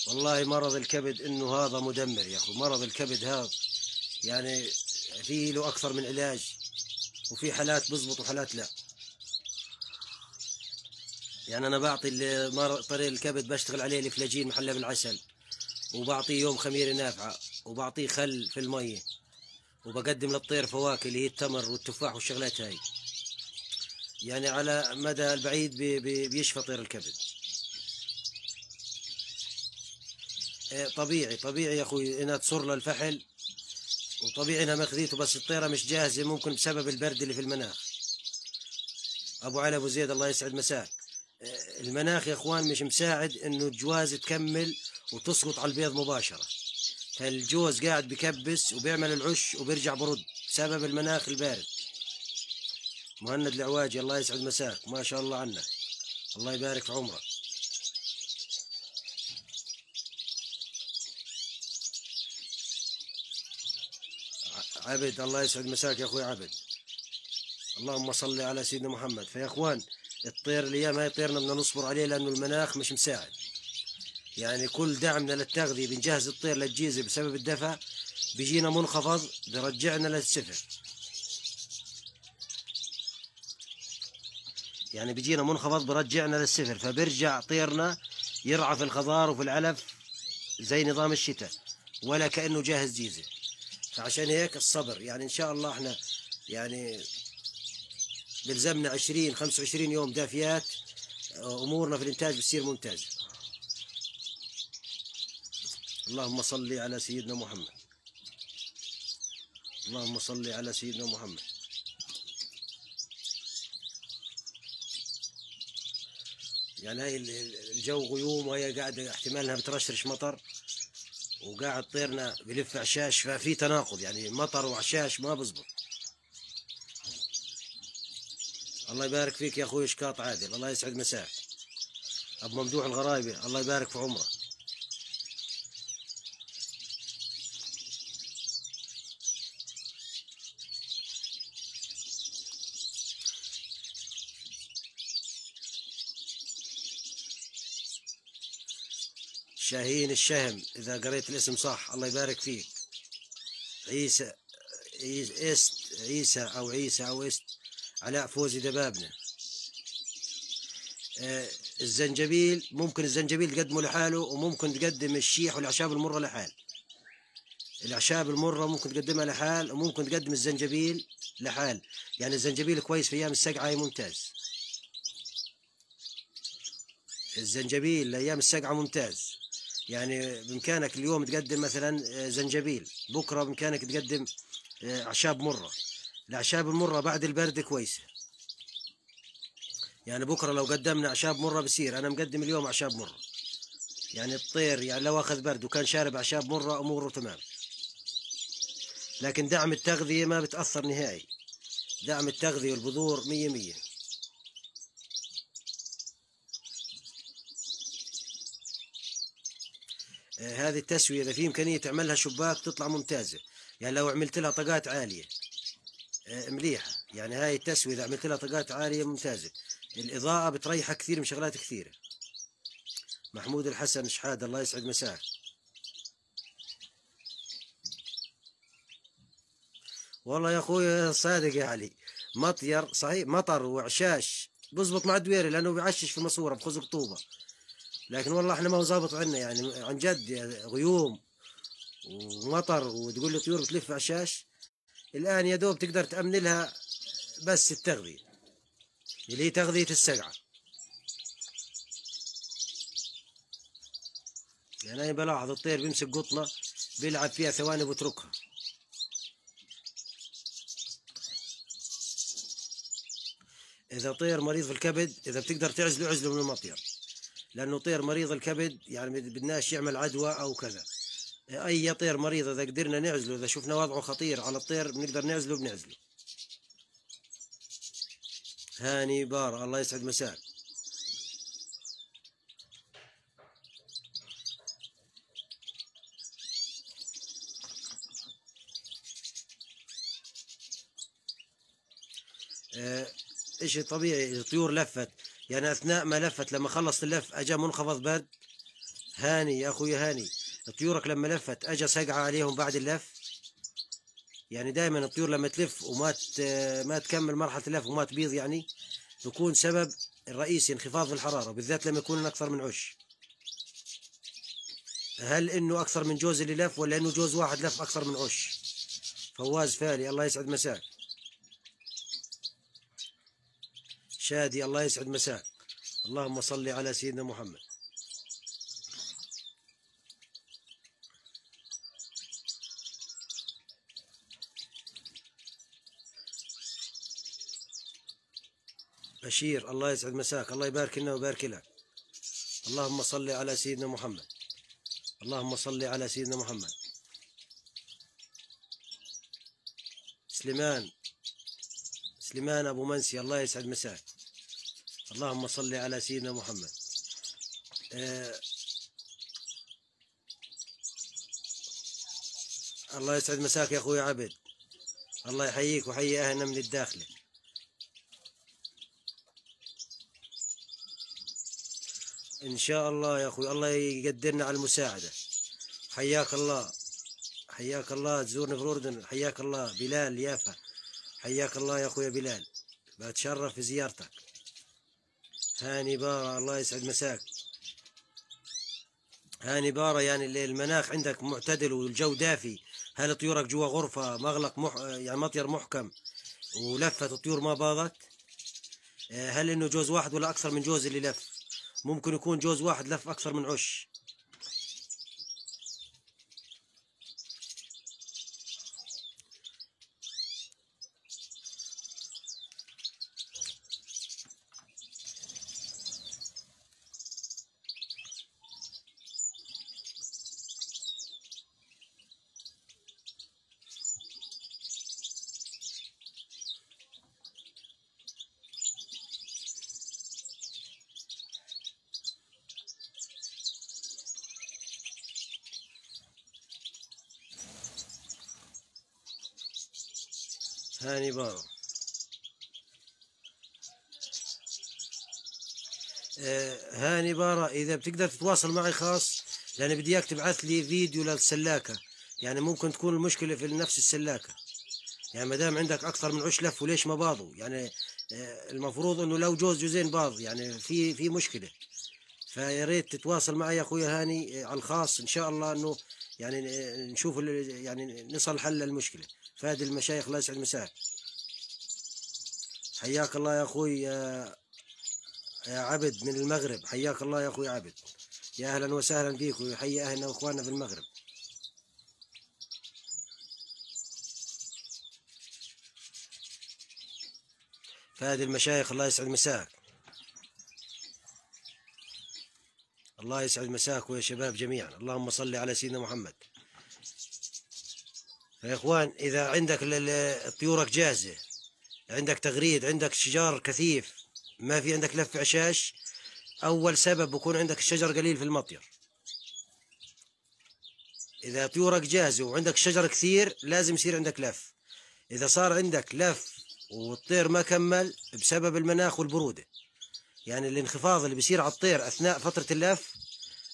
والله مرض الكبد إنه هذا مدمر يا اخو مرض الكبد هذا يعني في له أكثر من علاج وفي حالات بزبط وحالات لا. يعني أنا بعطي طريق الكبد بشتغل عليه الفلاجين محلى بالعسل وبعطيه يوم خميرة نافعة وبعطيه خل في الميه وبقدم للطير فواكه اللي هي التمر والتفاح والشغلات هاي. يعني على مدى البعيد بي- بي- بيشفى طير الكبد. إيه، طبيعي طبيعي يا أخوي انها تصر له الفحل وطبيعي إنها مخذيته بس الطيرة مش جاهزة ممكن بسبب البرد اللي في المناخ. أبو علي أبو زيد الله يسعد مساك. إيه، المناخ يا إخوان مش مساعد إنه الجواز تكمل وتسقط على البيض مباشرة. فالجوز قاعد بكبس وبيعمل العش وبيرجع برد بسبب المناخ البارد. مهند العواجي الله يسعد مساك. ما شاء الله عنك الله يبارك في عمرك عبد الله يسعد مساك يا أخوي عبد. اللهم صل على سيدنا محمد. فيا أخوان الطير الأيام هاي طيرنا بدنا نصبر عليه لأنه المناخ مش مساعد. يعني كل دعمنا للتغذية بنجهز الطير للجيزة بسبب الدفع بيجينا منخفض برجعنا للصفر يعني بيجينا منخفض برجعنا للصفر فبرجع طيرنا يرعى في الخضار وفي العلف زي نظام الشتاء ولا كأنه جاهز جيزة. فعشان هيك الصبر يعني إن شاء الله إحنا يعني بلزمنا 20 25 يوم دافيات أمورنا في الإنتاج بتصير ممتازة. اللهم صل على سيدنا محمد. اللهم صل على سيدنا محمد. يعني هاي ال- ال- الجو غيوم وهي قاعدة احتمال انها بترشرش مطر وقاعد طيرنا بلف عشاش ففي تناقض يعني مطر وعشاش ما بزبط. الله يبارك فيك يا أخوي شكاط عادل الله يسعد مساك. أبو ممدوح الغرايبي الله يبارك في عمره. شاهين الشهم إذا قريت الاسم صح الله يبارك فيك. عيسى إست عيسى أو عيسى أو إست علاء فوزي دبابنا آه، الزنجبيل ممكن الزنجبيل تقدمه لحاله وممكن تقدم الشيح والأعشاب المرة لحال. الأعشاب المرة ممكن تقدمها لحال وممكن تقدم الزنجبيل لحال. يعني الزنجبيل كويس في أيام السقعة ممتاز. الزنجبيل لأيام السقعة ممتاز. يعني بإمكانك اليوم تقدم مثلا آه، زنجبيل. بكرة بإمكانك تقدم آه، أعشاب مرة. الأعشاب المرة بعد البرد كويسة. يعني بكرة لو قدمنا أعشاب مرة بصير أنا مقدم اليوم أعشاب مرة. يعني الطير يعني لو أخذ برد وكان شارب أعشاب مرة أموره تمام. لكن دعم التغذية ما بتأثر نهائي. دعم التغذية والبذور مية مية. هذه التسوية إذا في إمكانية تعملها شباك تطلع ممتازة. يعني لو عملت لها طاقات عالية. آه، مليحة. يعني هاي التسوية إذا عملت لها طاقات عالية ممتازة. الإضاءة بتريحها كثير من شغلات كثيرة. محمود الحسن شحاد الله يسعد مساك. والله يا أخوي صادق يا علي. مطير صحيح مطر وعشاش. بزبط مع الدويري لأنه بيعشش في الماسورة بخز رطوبه لكن والله إحنا ما هو ظابط عنا يعني عن جد غيوم ومطر وتقول لي طيور بتلف عشاش الآن يا دوب تقدر تأمن لها بس التغذية اللي هي تغذية السقعه يعني أنا بلاحظ الطير بيمسك قطنة بيلعب فيها ثواني وبتركها إذا طير مريض في الكبد إذا بتقدر تعزله عزله من المطير. لأنه طير مريض الكبد يعني بدناش يعمل عدوى أو كذا. أي طير مريض إذا قدرنا نعزله إذا شفنا وضعه خطير على الطير بنقدر نعزله بنعزله. هاني بار الله يسعد مساك. آه، اشي طبيعي الطيور لفت. يعني أثناء ما لفت لما خلصت اللف اجى منخفض برد هاني يا أخوي هاني. طيورك لما لفت اجى سقعة عليهم بعد اللف. يعني دائما الطيور لما تلف وما ما تكمل مرحلة اللف وما تبيض يعني بيكون سبب الرئيسي انخفاض الحرارة بالذات لما يكون أكثر من عش. هل إنه أكثر من جوز اللي لف ولا إنه جوز واحد لف أكثر من عش؟ فواز فالي الله يسعد مساك. شادي الله يسعد مساك اللهم صل على سيدنا محمد. بشير الله يسعد مساك. الله يبارك لنا ويبارك لك. اللهم صل على سيدنا محمد. اللهم صل على سيدنا محمد. سليمان. سليمان أبو منسي الله يسعد مساك. اللهم صل على سيدنا محمد. آه الله يسعد مساك يا أخوي عبد. الله يحييك ويحيي أهلنا من الداخله إن شاء الله يا أخوي الله يقدرنا على المساعدة. حياك الله. حياك الله تزورنا في الأردن. حياك الله بلال يافا. حياك الله يا اخويا بلال. بتشرف في زيارتك. هاني بارة الله يسعد مساك. هاني بارة يعني المناخ عندك معتدل والجو دافي. هل طيورك جوا غرفة مغلق مح... يعني مطير محكم ولفت الطيور ما باضت؟ آه، هل إنه جوز واحد ولا أكثر من جوز اللي لف؟ ممكن يكون جوز واحد لف أكثر من عش هاني بارو آه، هاني بارا اذا بتقدر تتواصل معي خاص لأن بدي إياك تبعث لي فيديو للسلاكة. يعني ممكن تكون المشكلة في نفس السلاكة. يعني ما دام عندك أكثر من عش لف وليش ما باضوا؟ يعني آه، المفروض إنه لو جوز جوزين باض يعني في في مشكلة. فيا ريت تتواصل معي يا أخوي هاني آه، على الخاص إن شاء الله إنه يعني نشوف يعني نصل حل المشكلة فادي المشايخ الله يسعد مساك حياك الله يا أخوي يا, عبد من المغرب حياك الله يا أخوي عبد. يا أهلا وسهلا فيك ويحيي أهلنا وإخواننا في المغرب. فادي المشايخ الله يسعد مساك. الله يسعد مساكم يا شباب جميعا. اللهم صل على سيدنا محمد. يا إخوان إذا عندك طيورك جاهزة عندك تغريد عندك شجار كثيف ما في عندك لف عشاش؟ أول سبب بكون عندك الشجر قليل في المطير. إذا طيورك جاهزة وعندك شجر كثير لازم يصير عندك لف. إذا صار عندك لف والطير ما كمل بسبب المناخ والبرودة. يعني الانخفاض اللي بيصير على الطير أثناء فترة اللف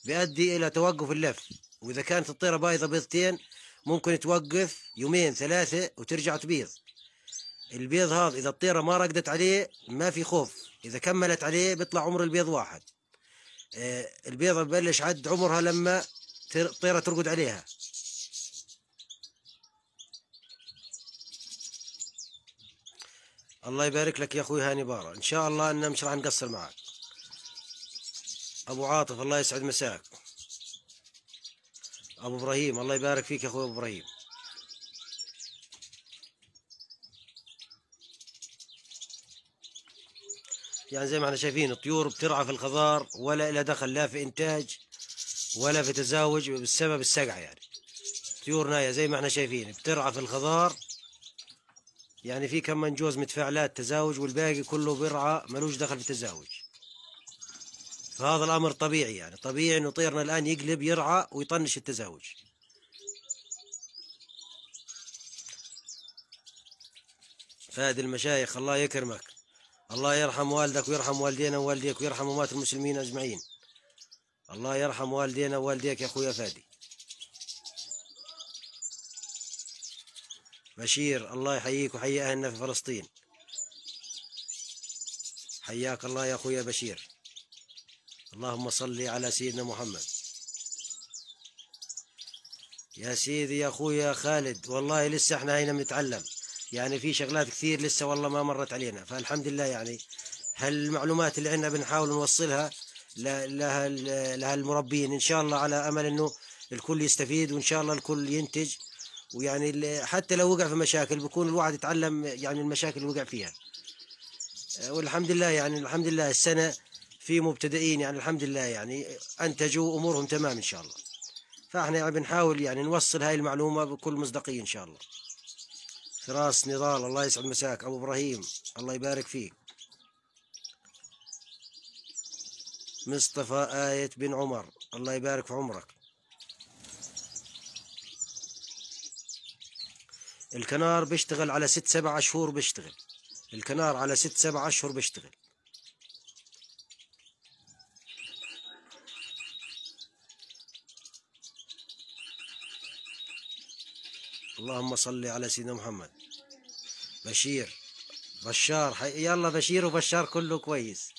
بيؤدي إلى توقف اللف. وإذا كانت الطيرة بايضه بيضتين ممكن توقف يومين ثلاثة وترجع تبيض. البيض هذا إذا الطيرة ما رقدت عليه ما في خوف. إذا كملت عليه بيطلع عمر البيض واحد. آه، البيضة ببلش عد عمرها لما الطيرة ترقد عليها. الله يبارك لك يا أخوي هاني بارا. إن شاء الله إن مش راح نقصر معك أبو عاطف الله يسعد مساك. أبو إبراهيم الله يبارك فيك يا أخوي أبو إبراهيم. يعني زي ما إحنا شايفين الطيور بترعى في الخضار ولا لها دخل لا في إنتاج ولا في تزاوج بسبب السقعة يعني. طيور نايه زي ما إحنا شايفين بترعى في الخضار. يعني في كم من جوز متفاعلات تزاوج والباقي كله بيرعى ملوش دخل في التزاوج. فهذا الأمر طبيعي يعني. طبيعي إنه طيرنا الآن يقلب يرعى ويطنش التزاوج. فهد المشايخ الله يكرمك. الله يرحم والدك ويرحم والدينا ووالديك ويرحم أموات المسلمين أجمعين. الله يرحم والدينا ووالديك يا أخويا فادي. بشير الله يحييك وحيي أهلنا في فلسطين. حياك الله يا أخويا بشير. اللهم صل على سيدنا محمد. يا سيدي يا أخويا خالد والله لسه إحنا هنا بنتعلم. يعني في شغلات كثير لسه والله ما مرت علينا. فالحمد لله يعني هالمعلومات اللي عندنا بنحاول نوصلها لها لها المربين. إن شاء الله على أمل إنه الكل يستفيد وإن شاء الله الكل ينتج. ويعني حتى لو وقع في مشاكل بكون الواحد يتعلم يعني المشاكل اللي وقع فيها. والحمد لله يعني الحمد لله السنة في مبتدئين يعني الحمد لله يعني أنتجوا أمورهم تمام إن شاء الله. فإحنا يعني بنحاول يعني نوصل هاي المعلومة بكل مصداقية إن شاء الله. فراس نضال الله يسعد مساك. أبو إبراهيم الله يبارك فيك. مصطفى آية بن عمر الله يبارك في عمرك. الكنار بيشتغل على ست سبع شهور بيشتغل. الكنار على ست سبع أشهر بيشتغل. اللهم صل على سيدنا محمد. بشير بشار حي... يلا بشير وبشار كله كويس.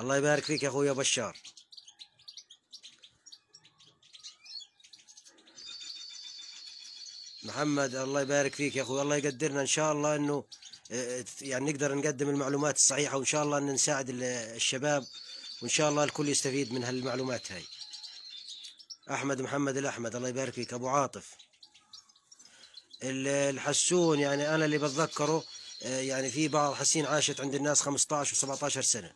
الله يبارك فيك يا أخويا بشار. محمد الله يبارك فيك يا أخوي الله يقدرنا إن شاء الله إنه آه، يعني نقدر نقدم المعلومات الصحيحة وإن شاء الله ان نساعد ال- الشباب وإن شاء الله الكل يستفيد من هالمعلومات هاي. أحمد محمد الأحمد الله يبارك فيك. أبو عاطف. الحسون يعني أنا اللي بتذكره آه، يعني في بعض حسين عاشت عند الناس 15 و17 سنة.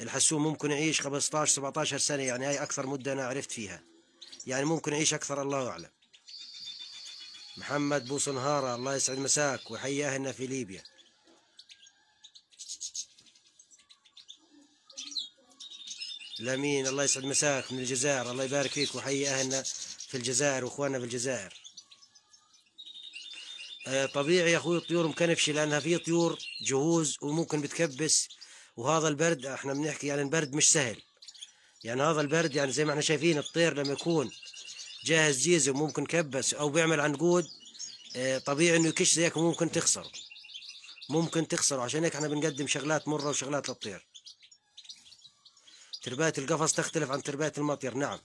الحسون ممكن يعيش 15 17 سنة يعني هاي أكثر مدة أنا عرفت فيها. يعني ممكن يعيش أكثر الله أعلم. محمد بوصنهارة الله يسعد مساك ويحيي أهلنا في ليبيا. لمين؟ الله يسعد مساك من الجزائر الله يبارك فيك ويحيي أهلنا في الجزائر وإخواننا في الجزائر. طبيعي يا أخوي الطيور مكنفشة لأنها في طيور جهوز وممكن بتكبس. وهذا البرد إحنا بنحكي يعني البرد مش سهل. يعني هذا البرد يعني زي ما إحنا شايفين الطير لما يكون جاهز جيزه وممكن كبس أو بيعمل عنقود آه، طبيعي إنه يكش زيك وممكن تخسر ممكن تخسر عشان هيك إحنا بنقدم شغلات مرة وشغلات للطير. ترباية القفص تختلف عن ترباية المطير. نعم.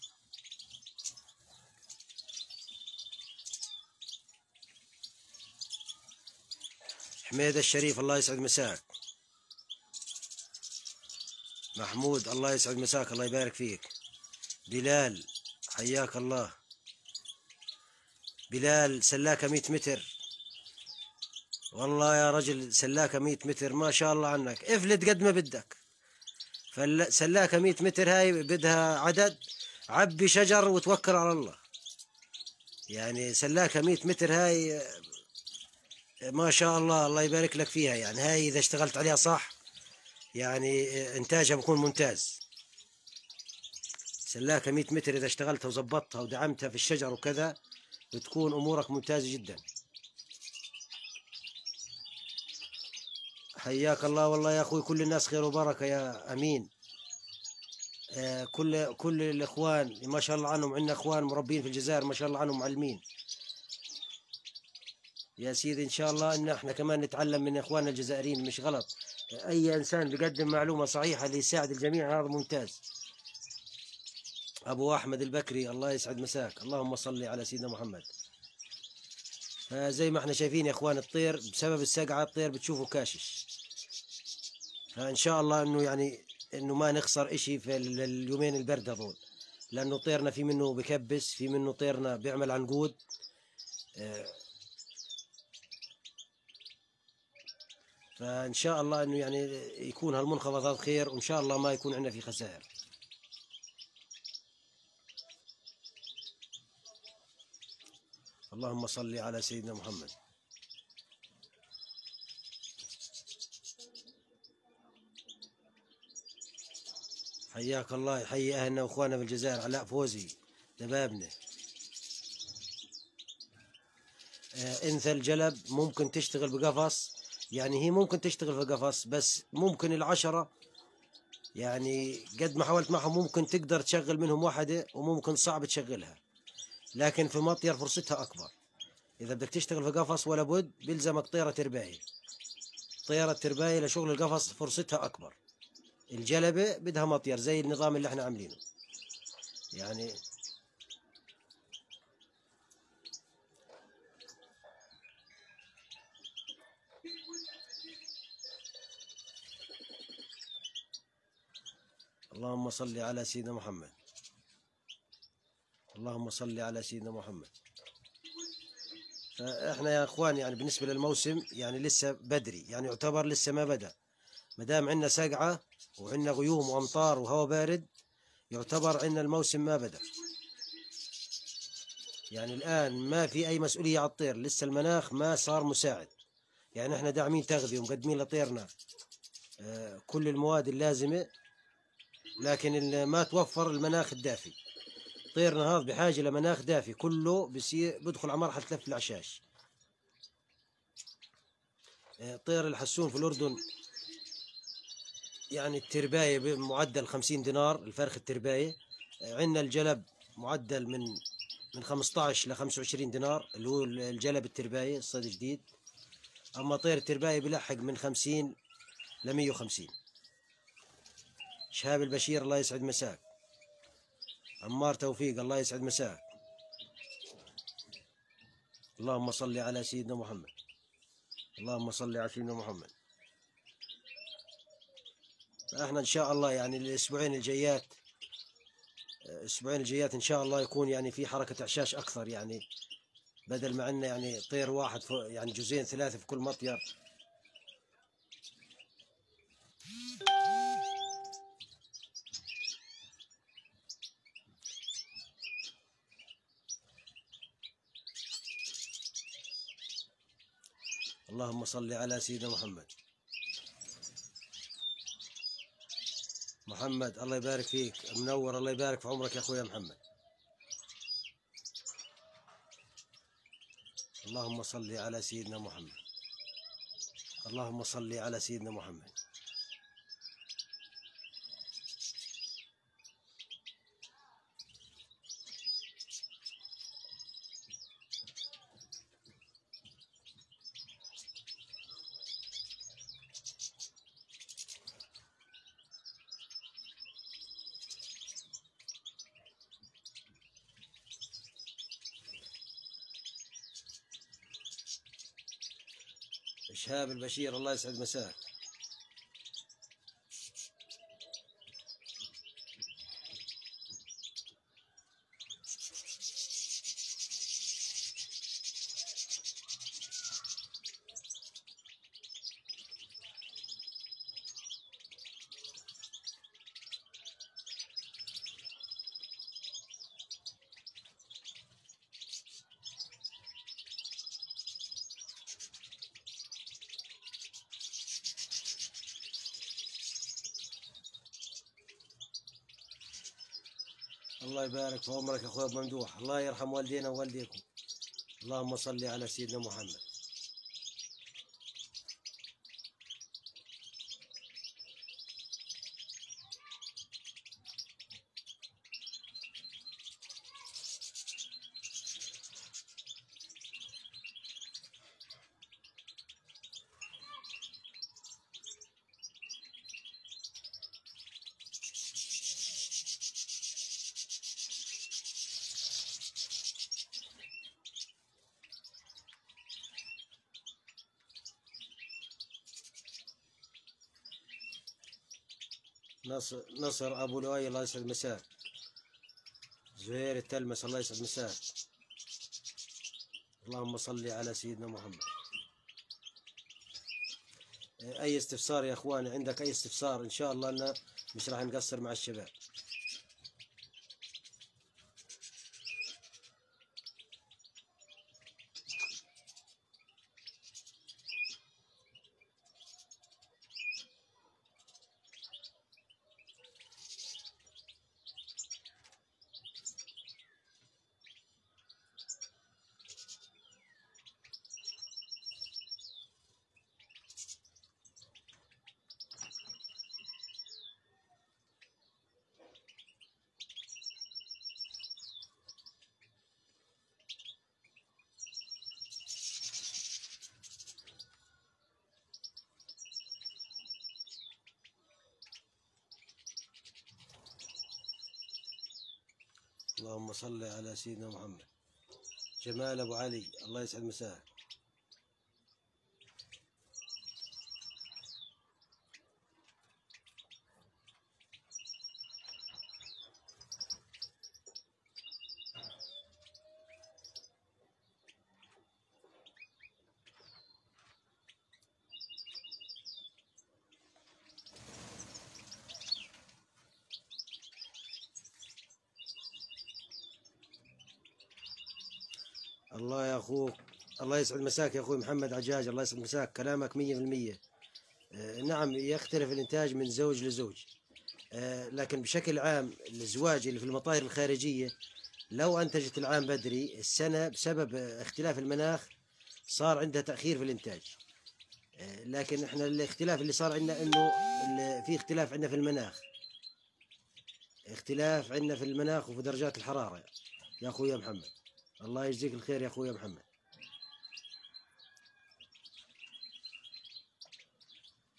حميد الشريف الله يسعد مساك. محمود الله يسعد مساك الله يبارك فيك. بلال حياك الله. بلال سلاكة 100 متر. والله يا رجل سلاكة 100 متر ما شاء الله عنك. افلت قد ما بدك. سلاكة 100 متر هاي بدها عدد. عبي شجر وتوكل على الله. يعني سلاكة 100 متر هاي ما شاء الله الله يبارك لك فيها يعني. هاي إذا اشتغلت عليها صح يعني إنتاجها بيكون ممتاز. سلاكة 100 متر إذا اشتغلتها وظبطتها ودعمتها في الشجر وكذا بتكون أمورك ممتازة جدا. حياك الله والله يا أخوي كل الناس خير وبركة يا أمين. آه، كل كل الإخوان ما شاء الله عنهم عندنا إخوان مربين في الجزائر ما شاء الله عنهم معلمين. يا سيدي إن شاء الله إن إحنا كمان نتعلم من إخواننا الجزائريين مش غلط. أي إنسان بيقدم معلومة صحيحة اللي يساعد الجميع هذا ممتاز. أبو أحمد البكري الله يسعد مساك. اللهم صل على سيدنا محمد. فزي ما إحنا شايفين يا إخوان الطير بسبب السقعة الطير بتشوفه كاشش. فان شاء الله إنه يعني إنه ما نخسر إشي في ال- اليومين البرد هذول. لأنه طيرنا في منه بكبس في منه طيرنا بيعمل عنقود. فإن شاء الله إنه يعني يكون هالمنخفضات خير وإن شاء الله ما يكون عندنا في خسائر. اللهم صل على سيدنا محمد. حياك الله يحيي أهلنا وإخواننا في الجزائر علاء فوزي دبابنا. آه إنثى الجلب ممكن تشتغل بقفص. يعني هي ممكن تشتغل في قفص بس ممكن العشرة يعني قد ما حاولت معهم ممكن تقدر تشغل منهم واحدة وممكن صعب تشغلها. لكن في مطير فرصتها أكبر. إذا بدك تشتغل في قفص ولا بد بيلزمك طيرة ترباية. طيرة ترباية لشغل القفص فرصتها أكبر. الجلبة بدها مطير زي النظام اللي إحنا عاملينه. يعني اللهم صل على سيدنا محمد. اللهم صل على سيدنا محمد. فإحنا يا إخوان يعني بالنسبة للموسم يعني لسه بدري يعني يعتبر لسه ما بدأ. ما دام عندنا سقعة وعندنا غيوم وأمطار وهواء بارد يعتبر عندنا الموسم ما بدأ. يعني الآن ما في أي مسؤولية على الطير لسه المناخ ما صار مساعد. يعني إحنا داعمين تغذية ومقدمين لطيرنا. آه، كل المواد اللازمة لكن ما توفر المناخ الدافي. طيرنا هذا بحاجة لمناخ دافي. كله بصير بدخل على مرحلة لف العشاش. آه، طير الحسون في الأردن يعني الترباية بمعدل 50 دينار الفرخ الترباية. آه، عندنا الجلب معدل من من 15 ل 25 دينار اللي هو الجلب الترباية الصيد الجديد أما طير الترباية بيلحق من 50 ل 150 شهاب البشير الله يسعد مساك. عمار توفيق الله يسعد مساك. اللهم صل على سيدنا محمد. اللهم صل على سيدنا محمد. إحنا إن شاء الله يعني الأسبوعين الجايات الأسبوعين الجايات إن شاء الله يكون يعني في حركة إعشاش أكثر يعني بدل ما عندنا يعني طير واحد يعني جزئين ثلاثة في كل مطير. اللهم صل على سيدنا محمد. محمد الله يبارك فيك. منور الله يبارك في عمرك يا أخويا محمد. اللهم صل على سيدنا محمد. اللهم صل على سيدنا محمد. شهاب البشير. الله يسعد مساك. يبارك في عمرك يا أخويا ممدوح الله يرحم والدينا ووالديكم. اللهم صل على سيدنا محمد. نصر أبو لؤي الله يسعد مساك. زهير التلمس الله يسعد مساك. اللهم صل على سيدنا محمد. أي استفسار يا إخواني؟ عندك أي استفسار؟ إن شاء الله لنا مش راح نقصر مع الشباب. اللهم صل على سيدنا محمد. جمال أبو علي الله يسعد مساك الله يا أخوك الله يسعد مساك يا أخوي محمد عجاج الله يسعد مساك كلامك مية بالمية آه، نعم يختلف الإنتاج من زوج لزوج. آه، لكن بشكل عام الزواج اللي في المطاهر الخارجية لو انتجت العام بدري السنة بسبب اختلاف المناخ صار عندها تأخير في الإنتاج. آه، لكن إحنا الاختلاف اللي صار عندنا إنه في اختلاف عندنا في المناخ. اختلاف عندنا في المناخ وفي درجات الحرارة. يا أخوي محمد الله يجزيك الخير يا أخوي محمد.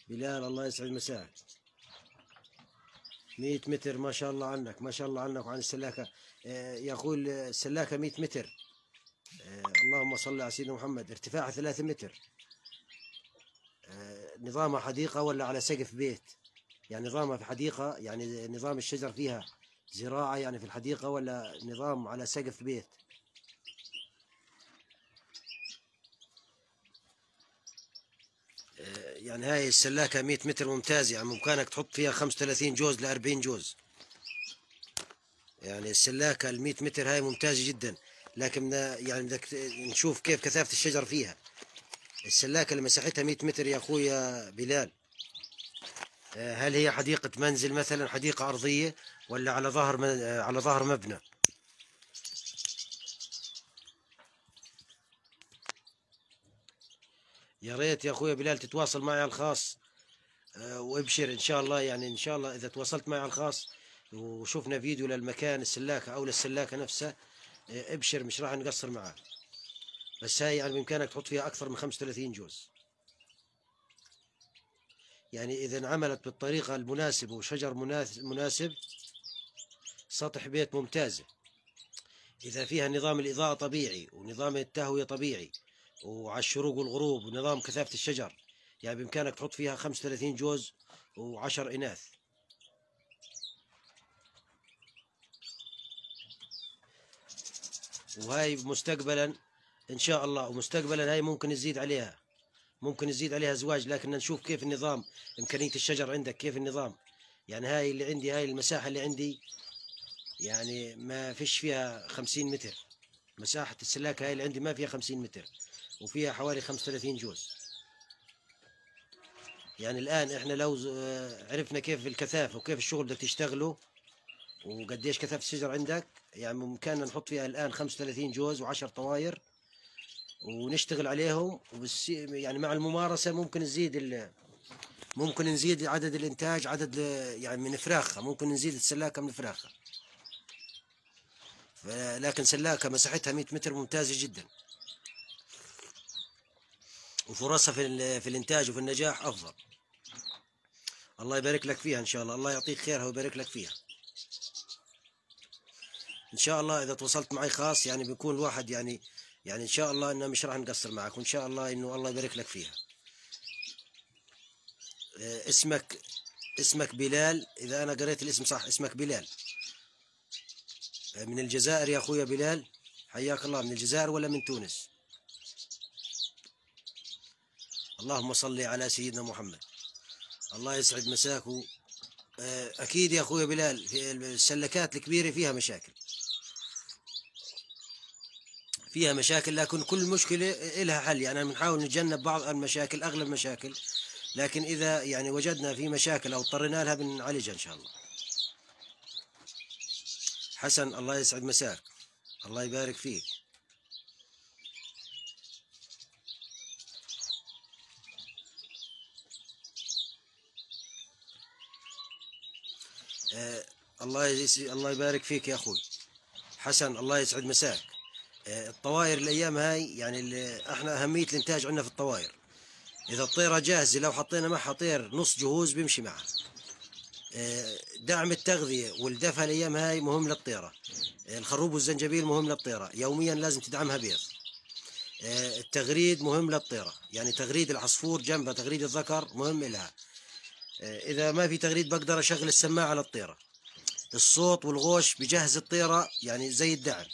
بلال الله يسعد مساك 100 متر ما شاء الله عنك ما شاء الله عنك وعن السلاكة. آه، يا أخوي السلاكة 100 متر. آه، اللهم صل على سيدنا محمد. ارتفاعها ثلاثة متر. آه، نظامها حديقة ولا على سقف بيت؟ يعني نظامها في حديقة يعني نظام الشجر فيها زراعة يعني في الحديقة ولا نظام على سقف بيت؟ يعني هاي السلاكة 100 متر ممتاز يعني بإمكانك تحط فيها 35 جوز ل 40 جوز. يعني السلاكة ال 100 متر هاي ممتازة جدا لكن بدنا- يعني بدك نشوف كيف كثافة الشجر فيها. السلاكة اللي مساحتها 100 متر يا أخويا بلال. آه، هل هي حديقة منزل مثلا حديقة أرضية ولا على ظهر آه، على ظهر مبنى؟ يا ريت يا أخويا بلال تتواصل معي على الخاص. آه، وابشر إن شاء الله يعني إن شاء الله إذا تواصلت معي على الخاص وشوفنا فيديو للمكان السلاكة أو للسلاكة نفسها آه، ابشر مش راح نقصر معاك بس هاي يعني بإمكانك تحط فيها أكثر من 35 جوز. يعني إذا انعملت بالطريقة المناسبة وشجر مناس- مناسب سطح بيت ممتازة إذا فيها نظام الإضاءة طبيعي ونظام التهوية طبيعي وعلى الشروق والغروب ونظام كثافة الشجر. يعني بإمكانك تحط فيها 35 جوز و10 إناث. وهاي مستقبلا إن شاء الله ومستقبلا هاي ممكن نزيد عليها. ممكن نزيد عليها زواج لكن نشوف كيف النظام إمكانية الشجر عندك كيف النظام. يعني هاي اللي عندي هاي المساحة اللي عندي يعني ما فيش فيها 50 متر. مساحة السلاكة هاي اللي عندي ما فيها 50 متر. وفيها حوالي 35 جوز يعني الآن إحنا لو آه، عرفنا كيف الكثافة وكيف الشغل بدك تشتغله وقديش كثافة الشجر عندك يعني بإمكاننا نحط فيها الآن 35 جوز و10 طواير ونشتغل عليهم وبس يعني مع الممارسة ممكن نزيد ممكن نزيد عدد الإنتاج عدد يعني من فراخها ممكن نزيد السلاكة من فراخها لكن سلاكة مساحتها 100 متر ممتازة جدا. وفرصها في في الإنتاج وفي النجاح أفضل. الله يبارك لك فيها إن شاء الله. الله يعطيك خيرها ويبارك لك فيها. إن شاء الله إذا تواصلت معي خاص يعني بيكون الواحد يعني يعني إن شاء الله إنه مش راح نقصر معك وإن شاء الله إنه الله يبارك لك فيها. آه، اسمك اسمك بلال. إذا أنا قريت الاسم صح اسمك بلال. آه، من الجزائر يا أخويا بلال. حياك الله. من الجزائر ولا من تونس؟ اللهم صل على سيدنا محمد. الله يسعد مساك و- آه، أكيد يا أخويا بلال في السلكات الكبيرة فيها مشاكل. فيها مشاكل لكن كل مشكلة لها حل. يعني بنحاول نتجنب بعض المشاكل أغلب المشاكل لكن إذا يعني وجدنا في مشاكل أو اضطرينا لها بنعالجها إن شاء الله. حسن الله يسعد مساك. الله يبارك فيك. آه الله. الله يبارك فيك يا أخوي. حسن الله يسعد مساك. آه الطواير الأيام هاي يعني إحنا أهمية الإنتاج عندنا في الطواير إذا الطيرة جاهزة لو حطينا معها طير نص جهوز بيمشي معها آه، دعم التغذية والدفء الأيام هاي مهم للطيرة. آه، الخروب والزنجبيل مهم للطيرة. يوميا لازم تدعمها بيض. التغريد مهم للطيرة. يعني تغريد العصفور جنبها تغريد الذكر مهم لها آه، إذا ما في تغريد بقدر أشغل السماعة للطيرة الصوت والغوش بجهز الطيرة يعني زي الدعم.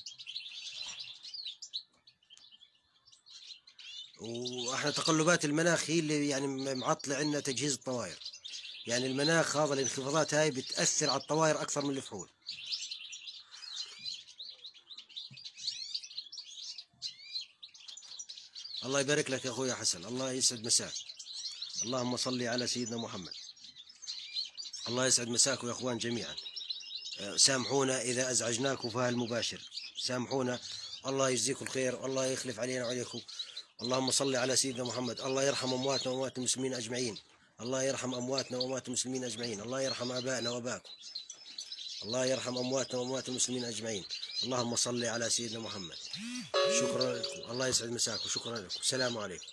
وإحنا تقلبات المناخ هي اللي يعني معطلة عندنا تجهيز الطوائر يعني المناخ هذا الانخفاضات هاي بتأثر على الطوائر أكثر من الفحول. الله يبارك لك يا أخوي حسن. الله يسعد مساك. اللهم صل على سيدنا محمد. الله يسعد مساكم يا إخوان جميعا. آه، سامحونا إذا أزعجناكم في المباشر سامحونا. الله يجزيكم الخير والله يخلف علينا وعليكم. اللهم صل على سيدنا محمد. الله يرحم أمواتنا وأموات المسلمين أجمعين. الله يرحم أمواتنا وأموات المسلمين أجمعين. الله يرحم ابائنا واباكم الله يرحم أمواتنا وأموات المسلمين أجمعين. اللهم صل على سيدنا محمد. شكرا لكم. الله يسعد مساكم. شكرا لكم. السلام عليكم.